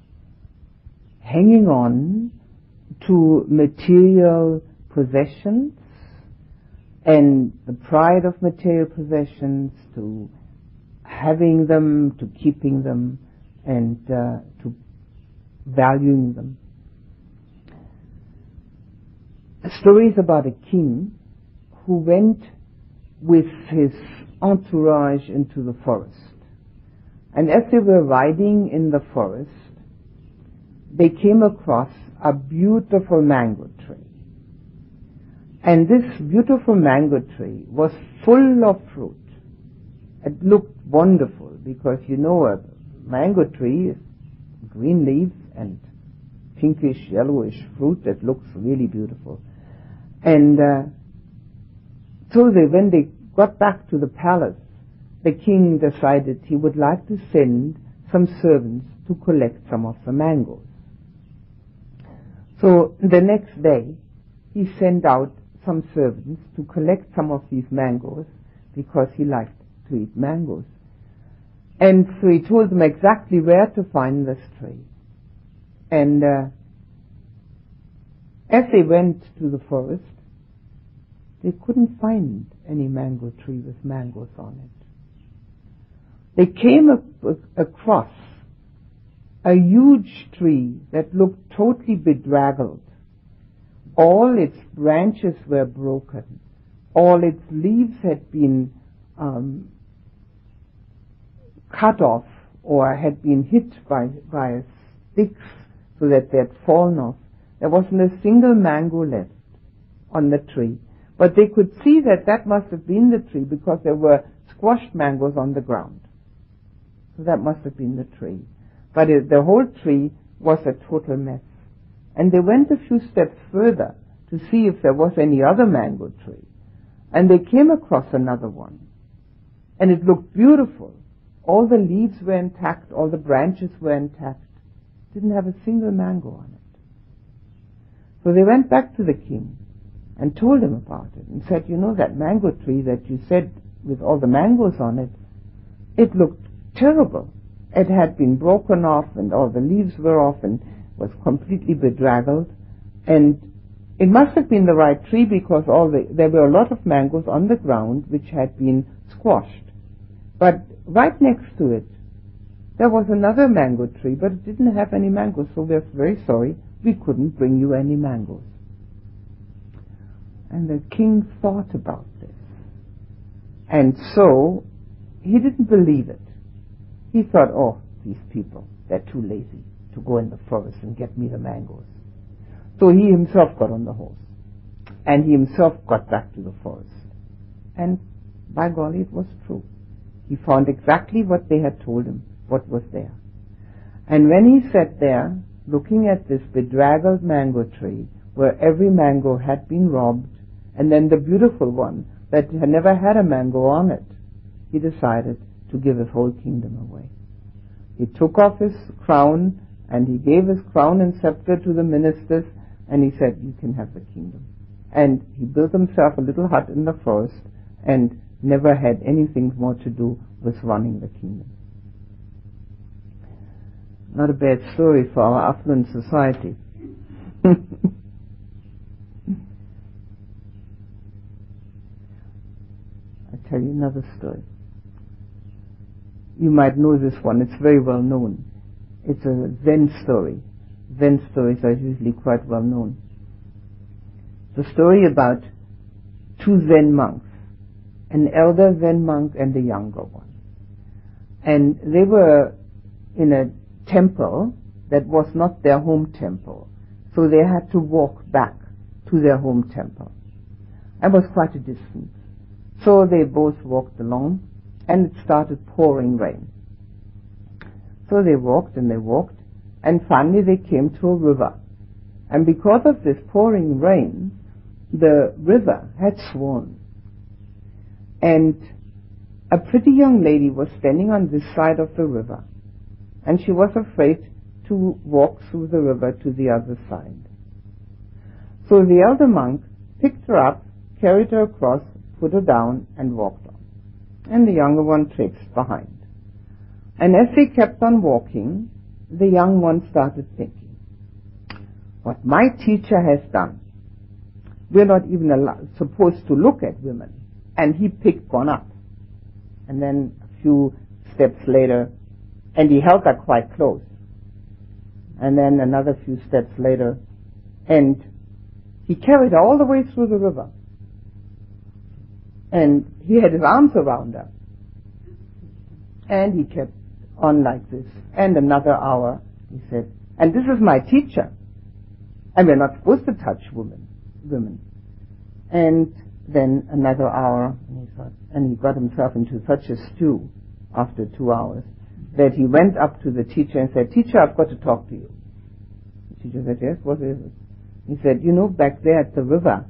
hanging on to material possessions and the pride of material possessions, to having them, to keeping them, and uh, to valuing them. A story is about a king who went with his entourage into the forest. And as they were riding in the forest, they came across a beautiful mango tree. And this beautiful mango tree was full of fruit. It looked wonderful because you know a mango tree is green leaves and pinkish yellowish fruit that looks really beautiful. And uh, so they, when they got back to the palace, the king decided he would like to send some servants to collect some of the mangoes. So the next day, he sent out some servants to collect some of these mangoes because he liked to eat mangoes. And so he told them exactly where to find this tree. And uh, as they went to the forest, they couldn't find any mango tree with mangoes on it. They came across a huge tree that looked totally bedraggled. All its branches were broken. All its leaves had been um, cut off or had been hit by, by sticks so that they had fallen off. There wasn't a single mango left on the tree. But they could see that that must have been the tree because there were squashed mangoes on the ground. So that must have been the tree. But it, the whole tree was a total mess. And they went a few steps further to see if there was any other mango tree. And they came across another one. And it looked beautiful. All the leaves were intact, all the branches were intact. Didn't have a single mango on it. So they went back to the king and told him about it and said, you know, that mango tree that you said with all the mangoes on it, it looked terrible. It had been broken off and all the leaves were off and was completely bedraggled. And it must have been the right tree because all the, there were a lot of mangoes on the ground which had been squashed. But right next to it, there was another mango tree, but it didn't have any mangoes, so we're very sorry we couldn't bring you any mangoes. And the king thought about this. And so he didn't believe it. He thought, oh, these people, they're too lazy to go in the forest and get me the mangoes. So he himself got on the horse. And he himself got back to the forest. And by golly, it was true. He found exactly what they had told him, what was there. And when he sat there, looking at this bedraggled mango tree, where every mango had been robbed And then the beautiful one that had never had a mango on it, he decided to give his whole kingdom away. He took off his crown and he gave his crown and scepter to the ministers and he said, you can have the kingdom. And he built himself a little hut in the forest and never had anything more to do with running the kingdom. Not a bad story for our affluent society. I tell you another story. You might know this one. It's very well known. It's a Zen story. Zen stories are usually quite well known. The story about two Zen monks, an elder Zen monk and a younger one. And they were in a temple that was not their home temple. So they had to walk back to their home temple. It was quite a distance. So they both walked along and it started pouring rain. So they walked and they walked and finally they came to a river. And because of this pouring rain, the river had swollen. And a pretty young lady was standing on this side of the river and she was afraid to walk through the river to the other side. So the elder monk picked her up, carried her across, put her down, and walked. And the younger one traipsed behind. And as they kept on walking, the young one started thinking, what my teacher has done, we're not even allowed, supposed to look at women. And he picked one up. And then a few steps later, and he held her quite close. And then another few steps later, and he carried her all the way through the river. And he had his arms around her. And he kept on like this. And another hour, he said, and this is my teacher. And we're not supposed to touch women, women. And then another hour, and he thought, and he got himself into such a stew after two hours that he went up to the teacher and said, Teacher, I've got to talk to you. The teacher said, Yes, what is it? He said, You know, back there at the river,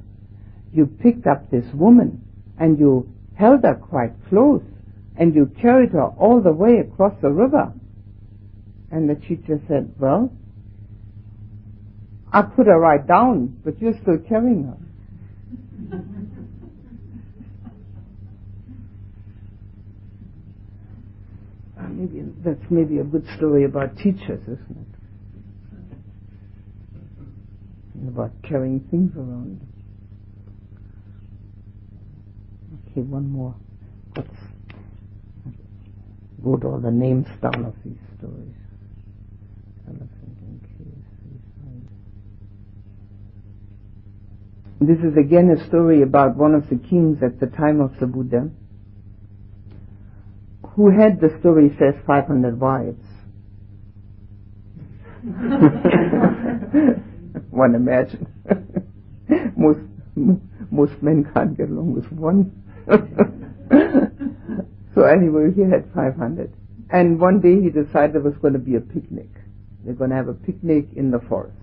you picked up this woman and you held her quite close and you carried her all the way across the river. And the teacher said, Well, I put her right down, but you're still carrying her. Uh, maybe that's maybe a good story about teachers, isn't it? About carrying things around. Okay, one more. Let's wrote all the names down of these stories. This is again a story about one of the kings at the time of the Buddha who had the story says 500 wives. one imagine. most most men can't get along with one. so anyway, he had 500. And one day he decided there was going to be a picnic. They're going to have a picnic in the forest.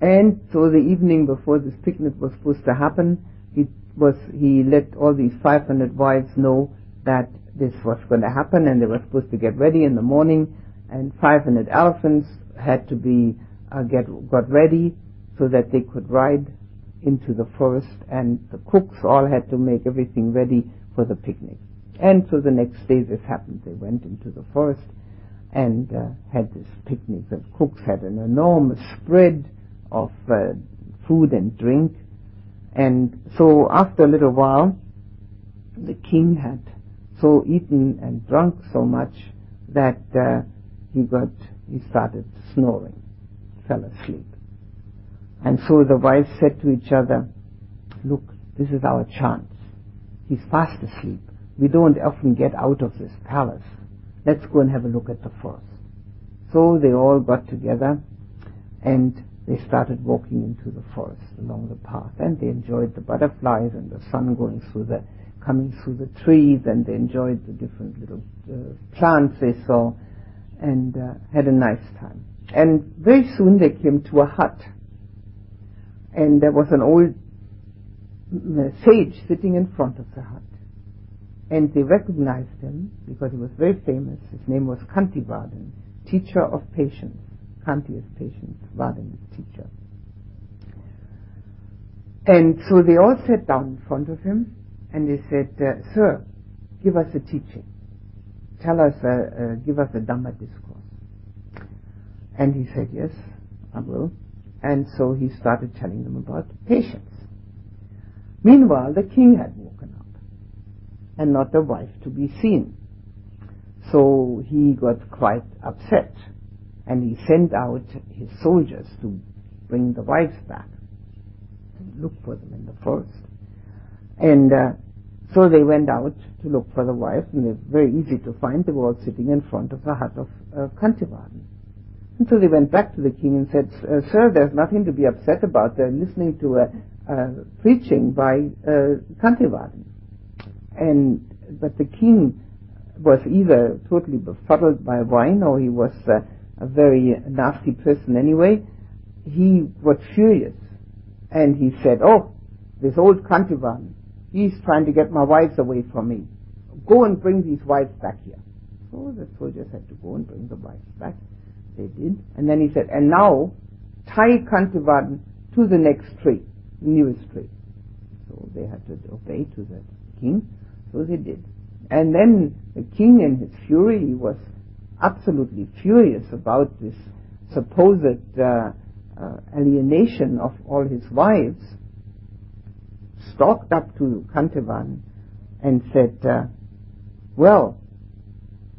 And so the evening before this picnic was supposed to happen, he was he let all these 500 wives know that this was going to happen and they were supposed to get ready in the morning and 500 elephants had to be uh, get got ready so that they could ride into the forest and the cooks all had to make everything ready for the picnic. And so the next day this happened. They went into the forest and uh, had this picnic. The cooks had an enormous spread of uh, food and drink. And so after a little while, the king had so eaten and drunk so much that uh, he got he started snoring, fell asleep. And so the wives said to each other, "Look, this is our chance. He's fast asleep. We don't often get out of this palace. Let's go and have a look at the forest." So they all got together and they started walking into the forest along the path and they enjoyed the butterflies and the sun going through the coming through the trees and they enjoyed the different little uh, plants they saw and uh, had a nice time. And very soon they came to a hut. And there was an old sage sitting in front of the hut. And they recognized him because he was very famous. His name was Kanti Kantivadan, teacher of patience. Kanti is patience, Vadan is teacher. And so they all sat down in front of him and they said, uh, Sir, give us a teaching. Tell us, uh, uh, give us a Dhamma discourse. And he said, Yes, I will. And so he started telling them about patience. Meanwhile, the king had woken up and not the wife to be seen. So he got quite upset and he sent out his soldiers to bring the wives back and look for them in the forest. And uh, so they went out to look for the wives and they were very easy to find. They were all sitting in front of the hut of uh. And so they went back to the king and said, uh, Sir, there's nothing to be upset about. They're listening to a, a preaching by uh. And, but the king was either totally befuddled by wine or he was uh, a very nasty person anyway. He was furious and he said, Oh, this old Kantivadan, he's trying to get my wives away from me. Go and bring these wives back here. So the soldiers had to go and bring the wives back. They did. And then he said, and now tie Kantivadan to the next tree, the nearest tree. So they had to obey to the king. So they did. And then the king in his fury he was absolutely furious about this supposed uh, uh, alienation of all his wives, stalked up to Kantivadan and said, uh, well,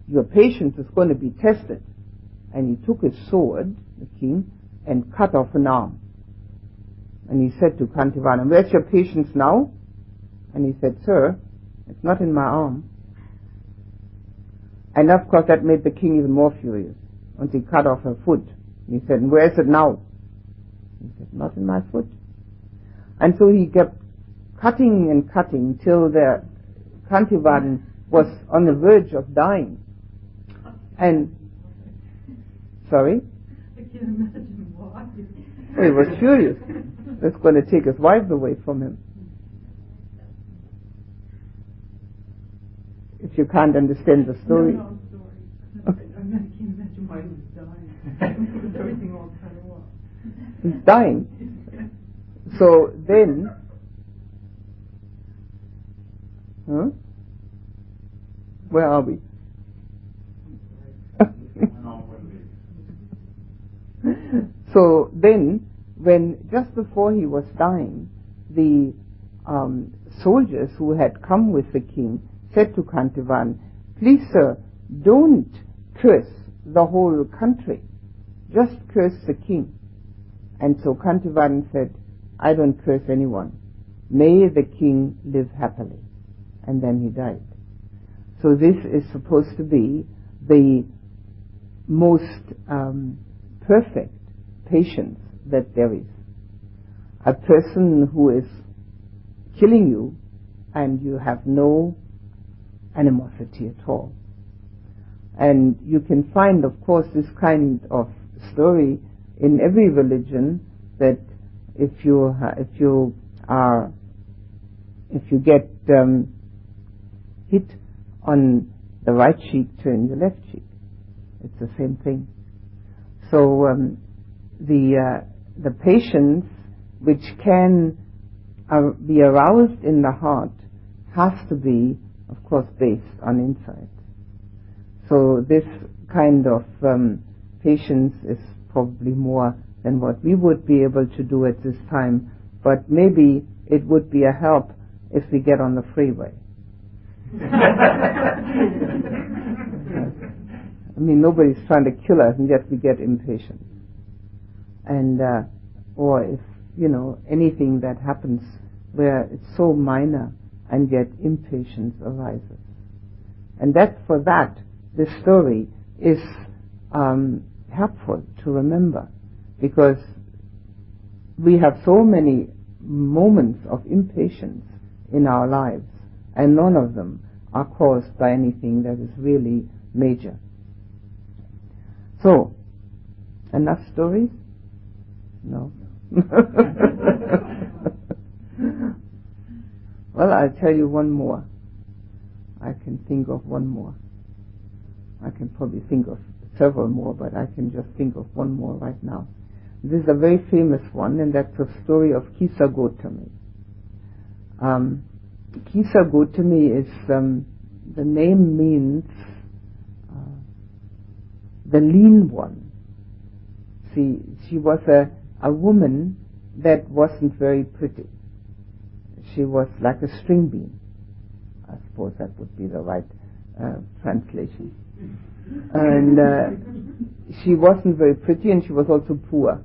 your patience is going to be tested and he took his sword, the king, and cut off an arm. And he said to Kantivadan, where's your patience now? And he said, sir, it's not in my arm. And of course that made the king even more furious. Once he cut off her foot. He said, where is it now? He said, not in my foot. And so he kept cutting and cutting till the Kantivadan was on the verge of dying. And Sorry? I can't imagine why. Well, he was furious. That's going to take his wives away from him. If you can't understand the story. No, no, sorry. I, I can't imagine why he was dying. Everything all cut off. He's dying. So then, huh? Where are we? So then, when just before he was dying, the um, soldiers who had come with the king said to Kantivan, Please, sir, don't curse the whole country. Just curse the king. And so Kantivan said, I don't curse anyone. May the king live happily. And then he died. So this is supposed to be the most um, perfect patience that there is. A person who is killing you and you have no animosity at all. And you can find, of course, this kind of story in every religion that if you if you are if you get um, hit on the right cheek, turn your left cheek. It's the same thing. So um, the uh, the patience which can uh, be aroused in the heart has to be, of course, based on insight. So this kind of um, patience is probably more than what we would be able to do at this time, but maybe it would be a help if we get on the freeway. I mean, nobody's trying to kill us, and yet we get impatient. And, uh, or if, you know, anything that happens where it's so minor, and yet impatience arises. And that, for that, this story is um, helpful to remember, because we have so many moments of impatience in our lives, and none of them are caused by anything that is really major. So, enough stories? No. Well, I'll tell you one more. I can think of one more. I can probably think of several more, but I can just think of one more right now. This is a very famous one, and that's the story of Kisa Gotami. Um, Kisa Gotami is, um, the name means uh, the lean one. See, she was a, a woman that wasn't very pretty. She was like a string bean. I suppose that would be the right uh, translation. And uh, she wasn't very pretty and she was also poor.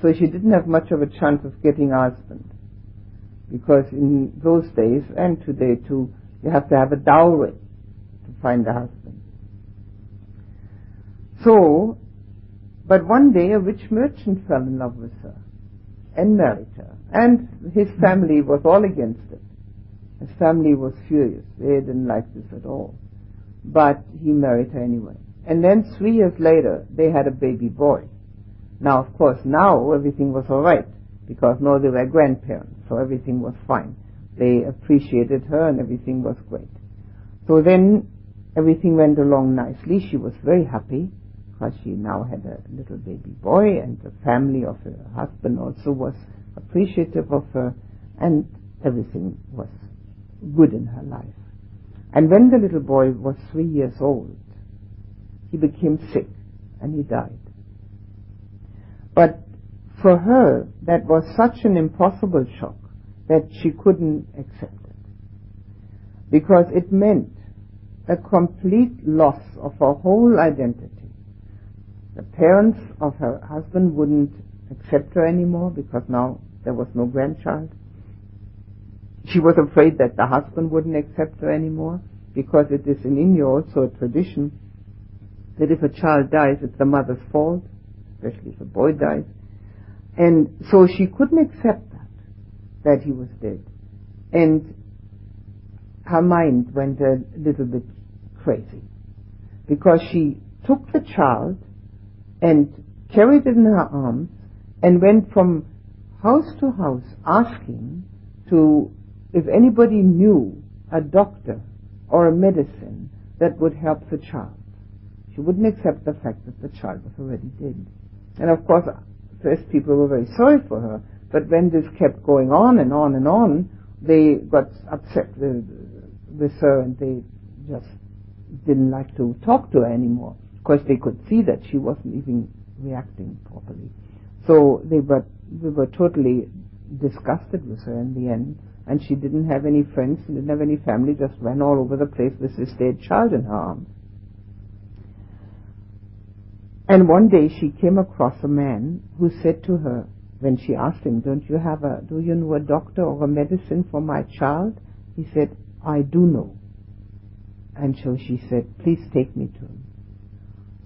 So she didn't have much of a chance of getting a husband. Because in those days, and today too, you have to have a dowry to find a husband. So, but one day a rich merchant fell in love with her and married her. And his family was all against it. His family was furious. They didn't like this at all. But he married her anyway. And then three years later, they had a baby boy. Now, of course, now everything was alright, because now they were grandparents, so everything was fine. They appreciated her and everything was great. So then everything went along nicely. She was very happy because she now had a little baby boy and the family of her husband also was appreciative of her and everything was good in her life. And when the little boy was three years old, he became sick and he died. But for her, that was such an impossible shock that she couldn't accept it. Because it meant a complete loss of her whole identity. The parents of her husband wouldn't accept her anymore because now there was no grandchild. She was afraid that the husband wouldn't accept her anymore because it is in India also a tradition that if a child dies, it's the mother's fault, especially if a boy dies. And so she couldn't accept that, that he was dead. And her mind went a little bit crazy because she took the child and carried it in her arms and went from house to house asking to if anybody knew a doctor or a medicine that would help the child. She wouldn't accept the fact that the child was already dead. And of course, first people were very sorry for her, but when this kept going on and on and on, they got upset with, with her and they just didn't like to talk to her anymore. Course, they could see that she wasn't even reacting properly. So they were, they were totally disgusted with her in the end and she didn't have any friends, didn't have any family, just ran all over the place with this dead child in her arms. And one day she came across a man who said to her, when she asked him, don't you have a, do you know a doctor or a medicine for my child? He said, I do know. And so she said, please take me to him.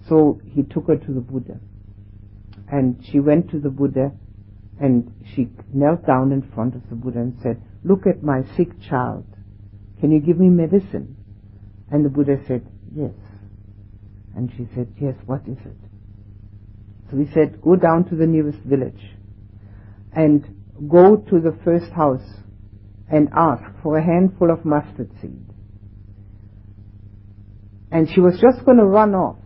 So he took her to the Buddha. And she went to the Buddha and she knelt down in front of the Buddha and said, Look at my sick child. Can you give me medicine? And the Buddha said, Yes. And she said, Yes, what is it? So he said, Go down to the nearest village and go to the first house and ask for a handful of mustard seed. And she was just going to run off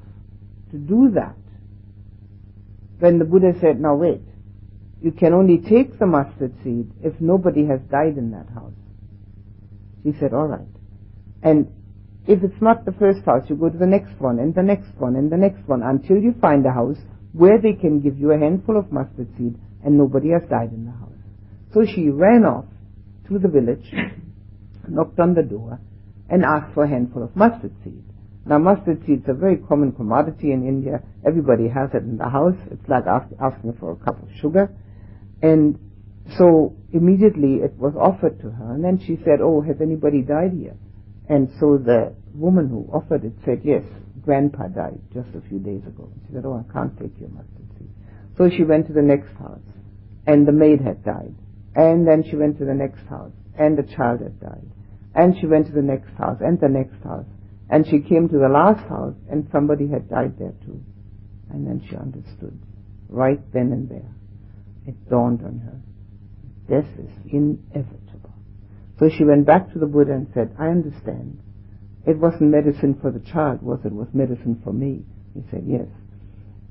to do that when the Buddha said, Now wait you can only take the mustard seed if nobody has died in that house. She said, all right. And if it's not the first house, you go to the next one and the next one and the next one until you find a house where they can give you a handful of mustard seed and nobody has died in the house. So she ran off to the village, knocked on the door, and asked for a handful of mustard seed. Now mustard seeds are a very common commodity in India. Everybody has it in the house. It's like asking for a cup of sugar. And so immediately it was offered to her, and then she said, "Oh, has anybody died here?" And so the woman who offered it said, "Yes, Grandpa died just a few days ago." She said, "Oh, I can't take your mustard seed." So she went to the next house, and the maid had died, and then she went to the next house, and the child had died, and she went to the next house, and the next house, and she came to the last house, and somebody had died there too, and then she understood right then and there it dawned on her. death is inevitable. So she went back to the Buddha and said, I understand. It wasn't medicine for the child, was it? It was medicine for me. He said, yes.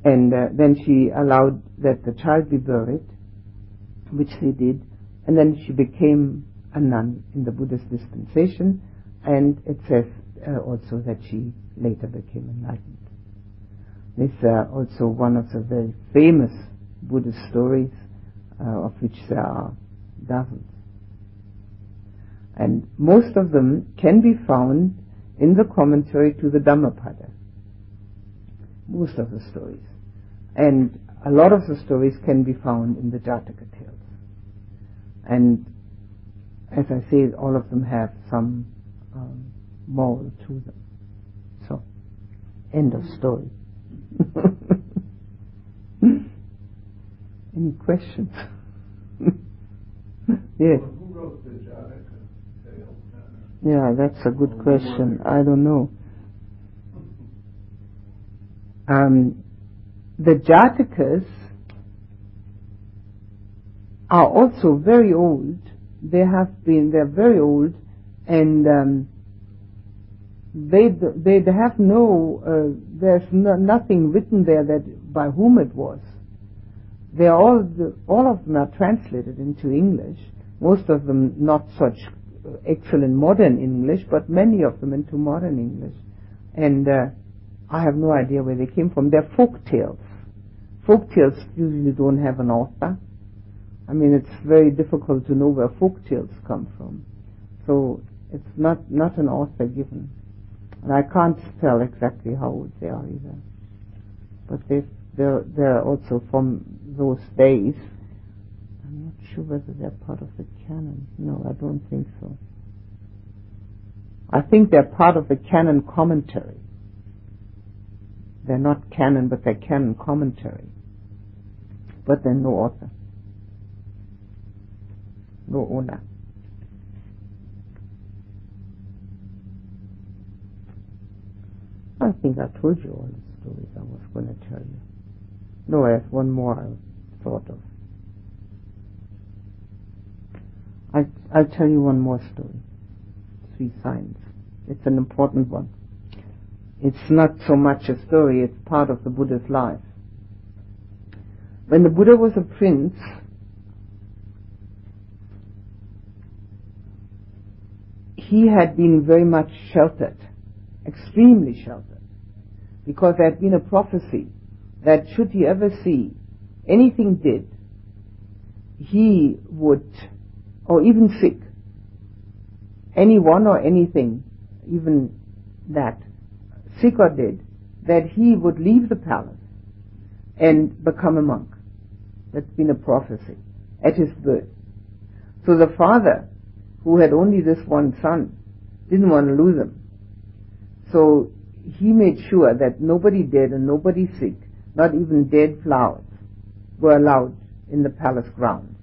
And uh, then she allowed that the child be buried, which they did, and then she became a nun in the Buddhist dispensation, and it says uh, also that she later became enlightened. This is uh, also one of the very famous Buddhist stories, uh, of which there are dozens. And most of them can be found in the commentary to the Dhammapada. Most of the stories. And a lot of the stories can be found in the Jataka tales. And as I say, all of them have some moral to them. So, end of story. Any questions? yes. Who wrote the Jataka tale? Yeah, that's a good question. I don't know. Um, the Jatakas are also very old. They have been, they're very old, and um, they they have no, uh, there's no, nothing written there that by whom it was. They are all the, all of them are translated into English. Most of them not such excellent modern English, but many of them into modern English. And uh, I have no idea where they came from. They're folk tales. Folk tales usually don't have an author. I mean, it's very difficult to know where folk tales come from. So it's not, not an author given. And I can't tell exactly how old they are either. But they they're, they're also from those days. I'm not sure whether they're part of the canon. No, I don't think so. I think they're part of the canon commentary. They're not canon, but they're canon commentary. But they're no author. No owner. I think I told you all the stories I was going to tell you. No, I have one more I thought of. I, I'll tell you one more story. Three signs. It's an important one. It's not so much a story, it's part of the Buddha's life. When the Buddha was a prince, he had been very much sheltered, extremely sheltered, because there had been a prophecy that should he ever see anything dead, he would, or even sick, anyone or anything, even that, sick or dead, that he would leave the palace and become a monk. That's been a prophecy at his birth. So the father, who had only this one son, didn't want to lose him. So he made sure that nobody dead and nobody sick not even dead flowers were allowed in the palace grounds.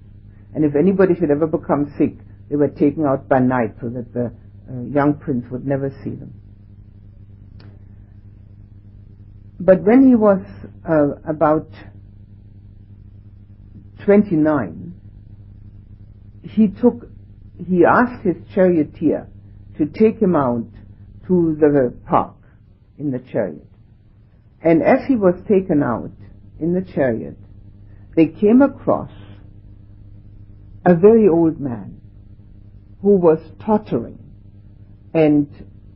And if anybody should ever become sick, they were taken out by night so that the uh, young prince would never see them. But when he was uh, about 29, he took, he asked his charioteer to take him out to the park in the chariot. And as he was taken out in the chariot, they came across a very old man who was tottering and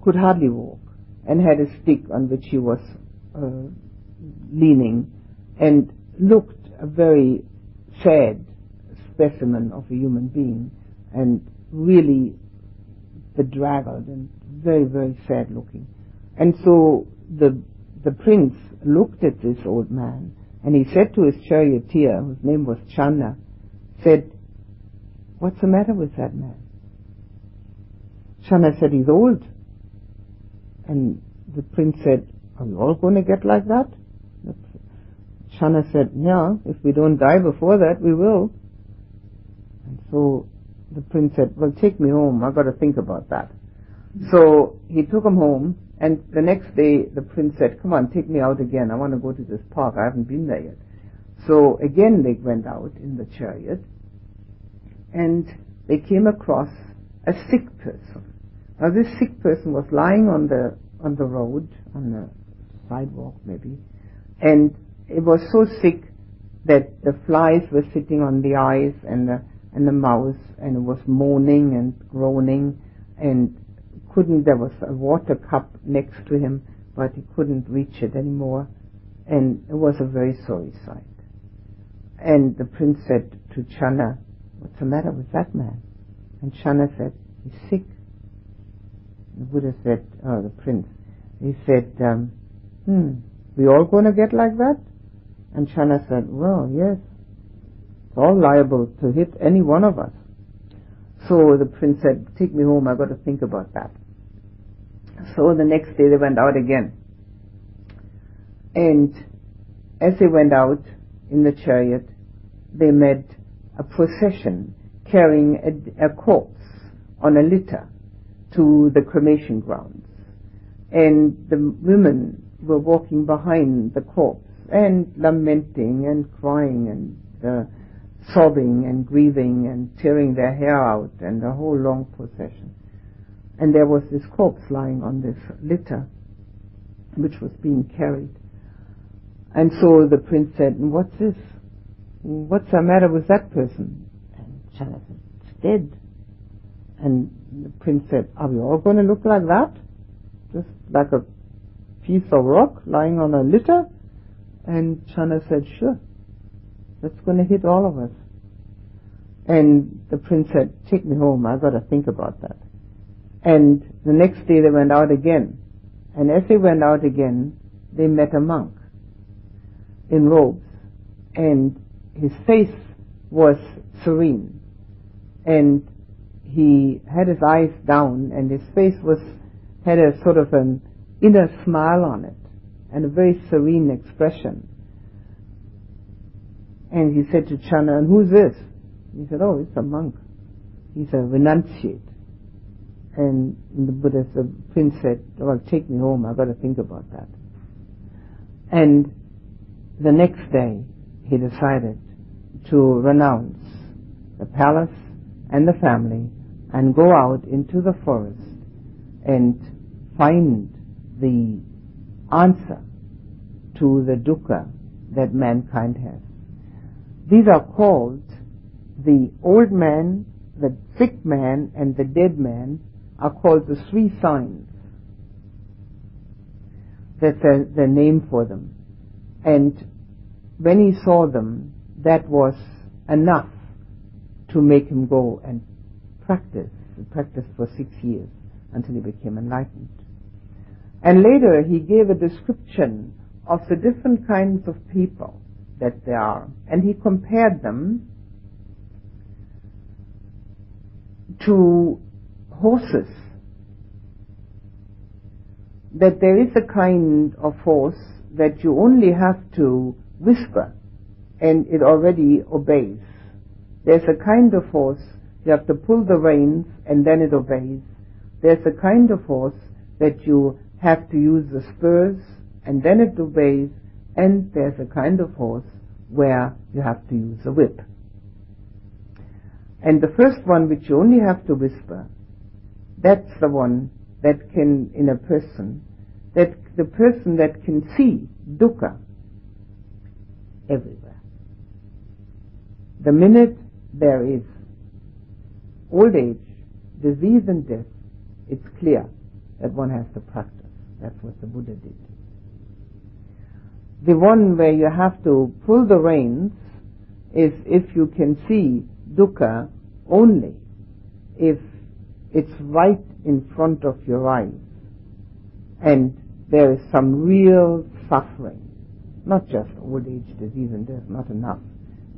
could hardly walk and had a stick on which he was uh, leaning and looked a very sad specimen of a human being and really bedraggled and very, very sad looking. And so the the prince looked at this old man and he said to his charioteer, whose name was Channa, said, What's the matter with that man? Channa said, He's old. And the prince said, Are we all going to get like that? Channa said, Yeah, if we don't die before that, we will. And so the prince said, Well, take me home. I've got to think about that. So he took him home and the next day, the prince said, come on, take me out again. I want to go to this park. I haven't been there yet. So again, they went out in the chariot, and they came across a sick person. Now this sick person was lying on the on the road, on the sidewalk maybe, and it was so sick that the flies were sitting on the eyes and the and the mouth, and it was moaning and groaning, and couldn't. There was a water cup next to him, but he couldn't reach it anymore, and it was a very sorry sight. And the prince said to Channa, "What's the matter with that man?" And Channa said, "He's sick." The Buddha said, "Oh, the prince." He said, um, "Hmm, we all going to get like that?" And Channa said, "Well, yes." It's all liable to hit any one of us. So the prince said, take me home, I've got to think about that. So the next day they went out again. And as they went out in the chariot, they met a procession carrying a, a corpse on a litter to the cremation grounds. And the women were walking behind the corpse and lamenting and crying and uh, sobbing and grieving and tearing their hair out and a whole long procession. And there was this corpse lying on this litter, which was being carried. And so the prince said, what's this? What's the matter with that person? And Channa said, it's dead. And the prince said, are we all going to look like that? Just like a piece of rock lying on a litter? And Channa said, sure. That's going to hit all of us. And the prince said, take me home, I've got to think about that. And the next day they went out again. And as they went out again, they met a monk in robes. And his face was serene. And he had his eyes down and his face was, had a sort of an inner smile on it and a very serene expression. And he said to Channa, and who's this? He said, oh, it's a monk. He's a renunciate. And the Buddha, prince said, well, take me home. I've got to think about that. And the next day, he decided to renounce the palace and the family and go out into the forest and find the answer to the dukkha that mankind has. These are called the old man, the sick man, and the dead man are called the three signs. That's the, the name for them. And when he saw them, that was enough to make him go and practice. He for six years until he became enlightened. And later he gave a description of the different kinds of people that there are. And he compared them to horses. That there is a kind of horse that you only have to whisper and it already obeys. There's a kind of horse you have to pull the reins and then it obeys. There's a kind of horse that you have to use the spurs and then it obeys and there's a kind of horse where you have to use a whip. And the first one which you only have to whisper, that's the one that can, in a person, that the person that can see dukkha everywhere. The minute there is old age, disease and death, it's clear that one has to practice. That's what the Buddha did the one where you have to pull the reins is if you can see dukkha only if it's right in front of your eyes and there is some real suffering, not just old age, disease and death, not enough.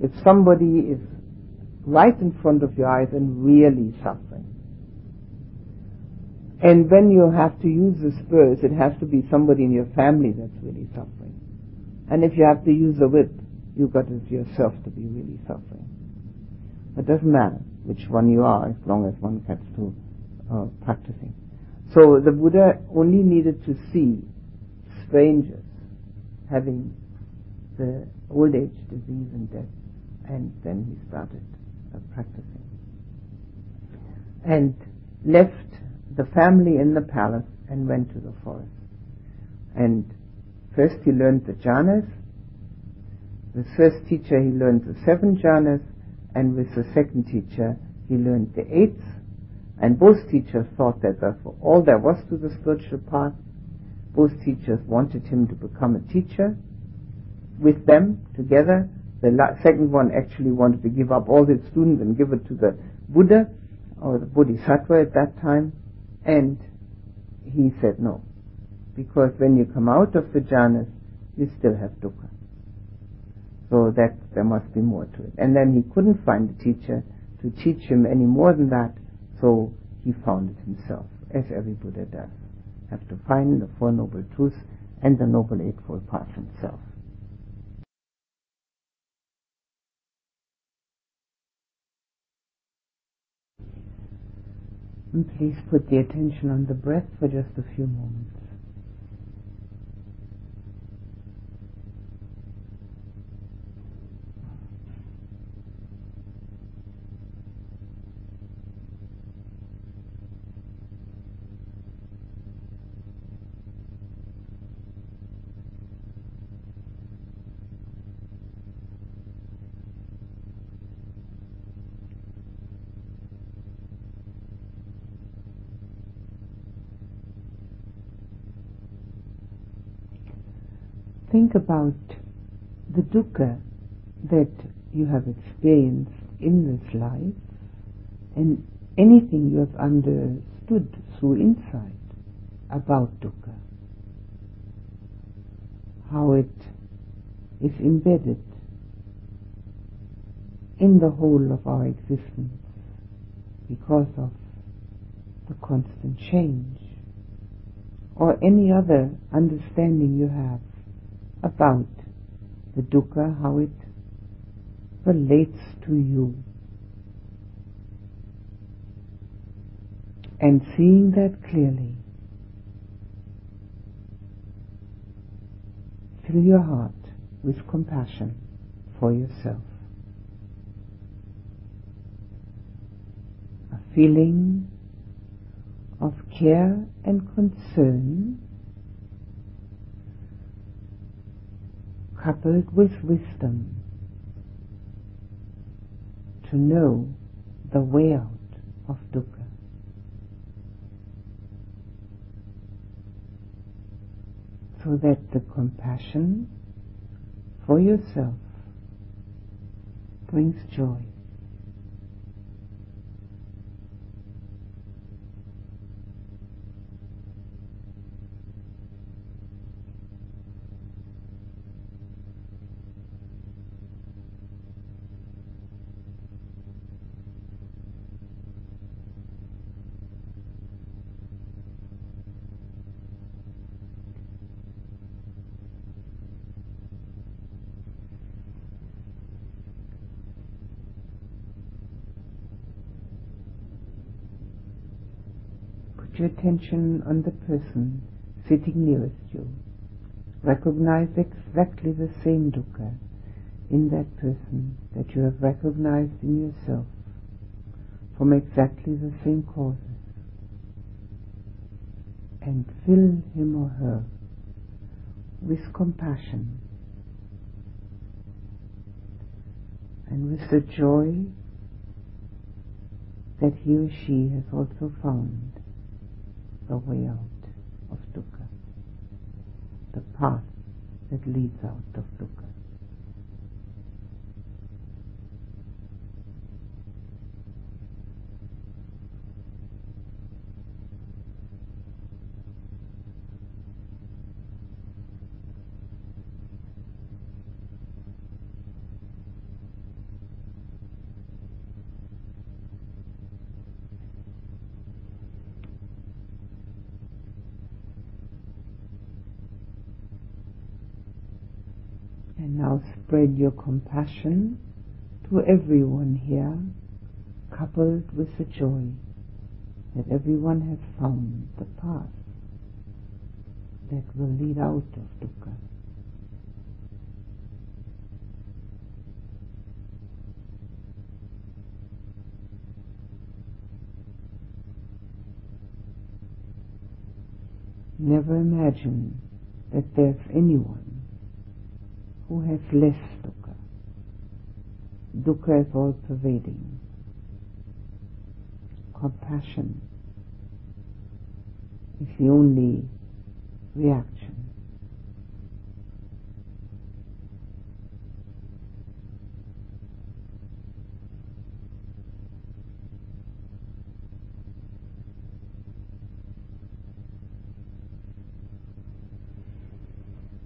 If somebody is right in front of your eyes and really suffering, and when you have to use the spurs, it has to be somebody in your family that's really suffering. And if you have to use a whip, you've got it yourself to be really suffering. It doesn't matter which one you are as long as one gets to uh, practicing. So the Buddha only needed to see strangers having the old age, disease and death, and then he started uh, practicing. And left the family in the palace and went to the forest. And first he learned the jhanas. The first teacher he learned the seven jhanas, and with the second teacher he learned the eights. And both teachers thought that that's all there was to the spiritual path. Both teachers wanted him to become a teacher with them together. The second one actually wanted to give up all his students and give it to the Buddha or the Bodhisattva at that time. And he said no. Because when you come out of the jhanas, you still have dukkha. So that there must be more to it. And then he couldn't find a teacher to teach him any more than that, so he found it himself, as every Buddha does. Have to find the Four Noble Truths and the Noble Eightfold Path himself. And please put the attention on the breath for just a few moments. Think about the dukkha that you have experienced in this life and anything you have understood through insight about dukkha, how it is embedded in the whole of our existence because of the constant change or any other understanding you have about the dukkha, how it relates to you. And seeing that clearly, fill your heart with compassion for yourself. A feeling of care and concern coupled with wisdom to know the way out of dukkha. So that the compassion for yourself brings joy. Attention on the person sitting nearest you. Recognize exactly the same dukkha in that person that you have recognized in yourself from exactly the same causes. And fill him or her with compassion and with the joy that he or she has also found the way out of dukkha, the path that leads out of dukkha. spread your compassion to everyone here, coupled with the joy that everyone has found the path that will lead out of dukkha. Never imagine that there's anyone who has less dukkha. Dukkha is all pervading. Compassion is the only reaction.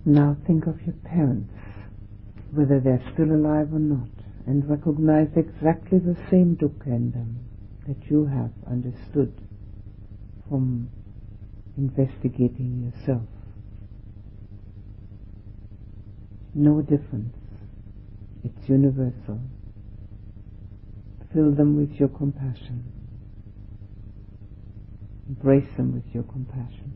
Now think of your parents, whether they're still alive or not, and recognize exactly the same dukkha in them that you have understood from investigating yourself. No difference. It's universal. Fill them with your compassion. Embrace them with your compassion.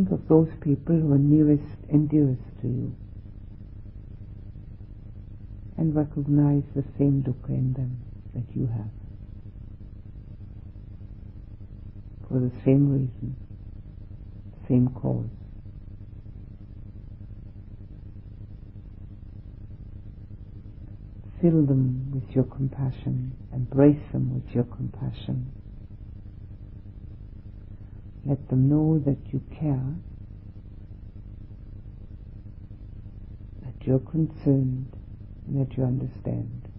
Think of those people who are nearest and dearest to you and recognize the same dukkha in them that you have. For the same reason, same cause. Fill them with your compassion, embrace them with your compassion. Let them know that you care, that you're concerned, and that you understand.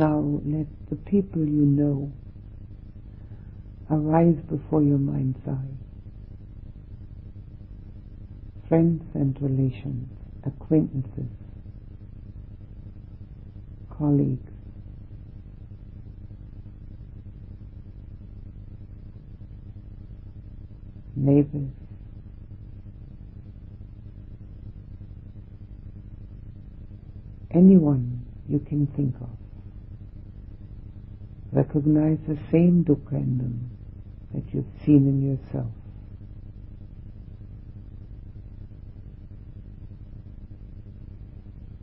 Now let the people you know arise before your mind's eye. Friends and relations, acquaintances, colleagues, neighbors, anyone you can think of. Recognize the same dukkha in them that you've seen in yourself.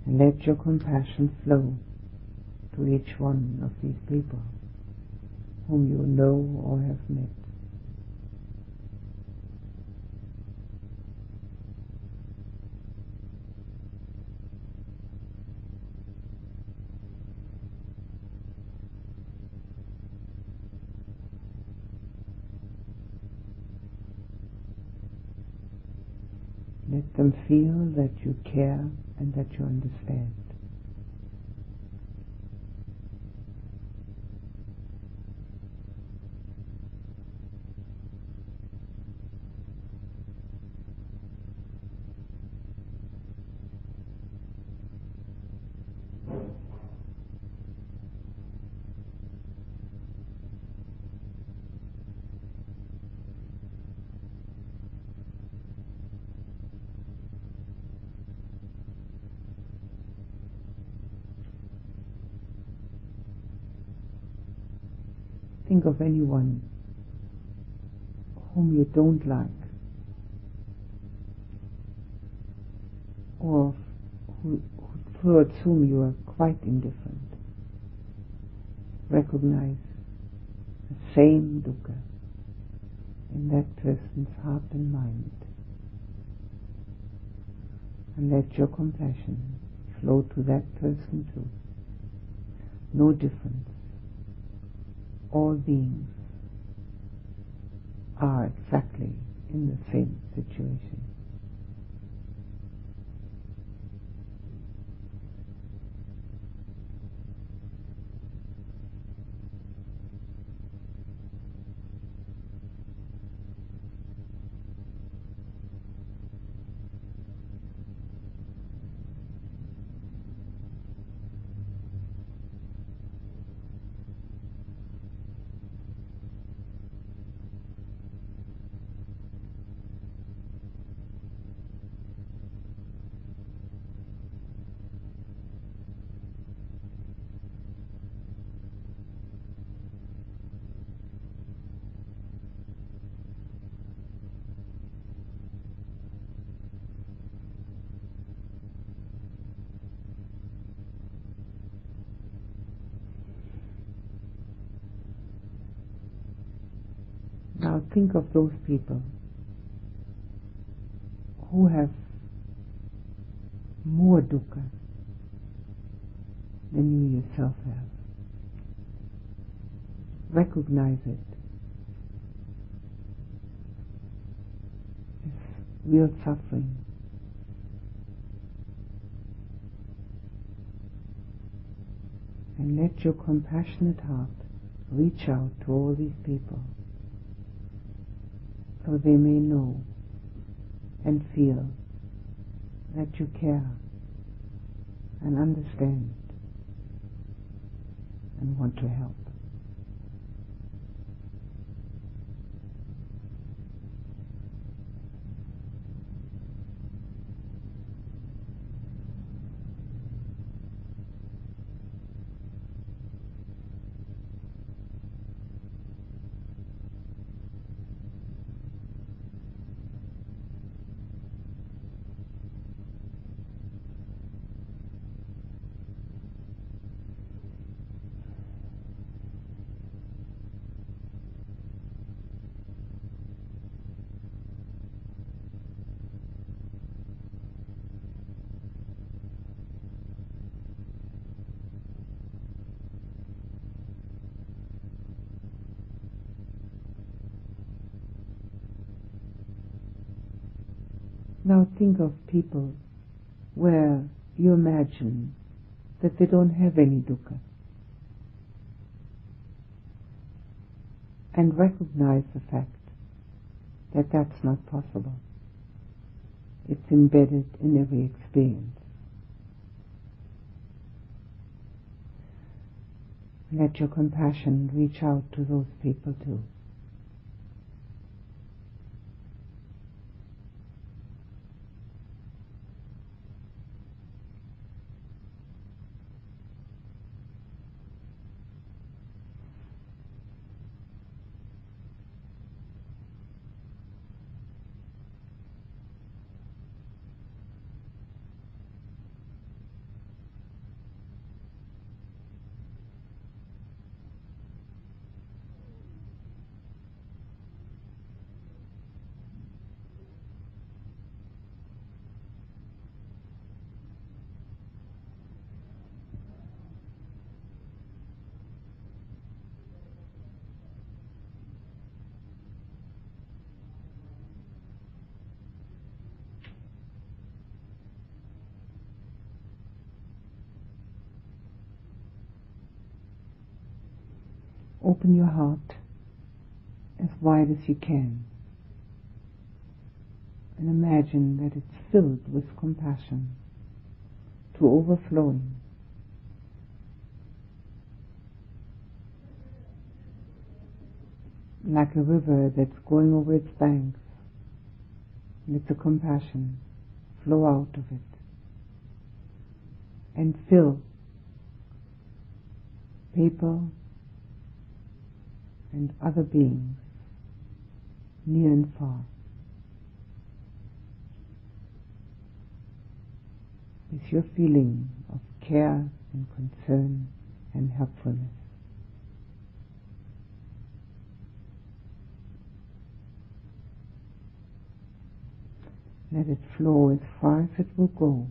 And let your compassion flow to each one of these people whom you know or have met. Let them feel that you care and that you understand. Think of anyone whom you don't like or who, towards whom you are quite indifferent. Recognize the same dukkha in that person's heart and mind. And let your compassion flow to that person too. No difference. All beings are exactly in the same situation. Now think of those people who have more dukkha than you yourself have. Recognize it It's real suffering. And let your compassionate heart reach out to all these people so they may know and feel that you care and understand and want to help. Now think of people where you imagine that they don't have any dukkha. And recognize the fact that that's not possible. It's embedded in every experience. Let your compassion reach out to those people too. Open your heart as wide as you can and imagine that it's filled with compassion to overflowing. Like a river that's going over its banks, let the compassion flow out of it and fill people and other beings, near and far. with your feeling of care and concern and helpfulness. Let it flow as far as it will go.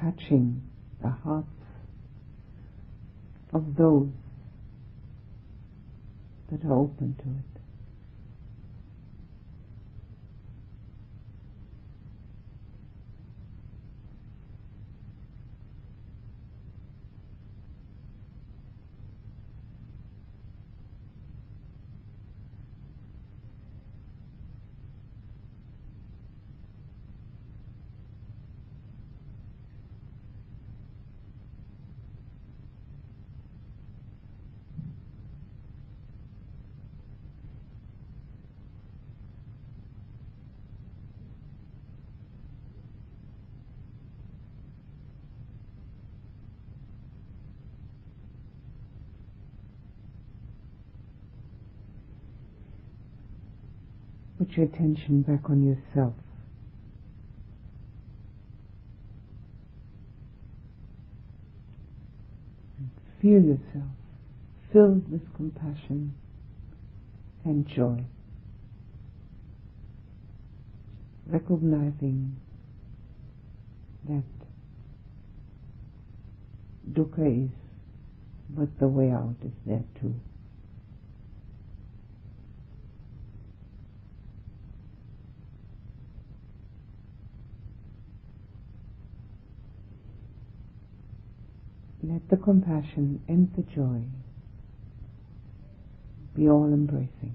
Touching the hearts of those that are open to it. Put your attention back on yourself. Feel yourself filled with compassion and joy. Recognizing that dukkha is, but the way out is there too. Let the compassion and the joy be all embracing.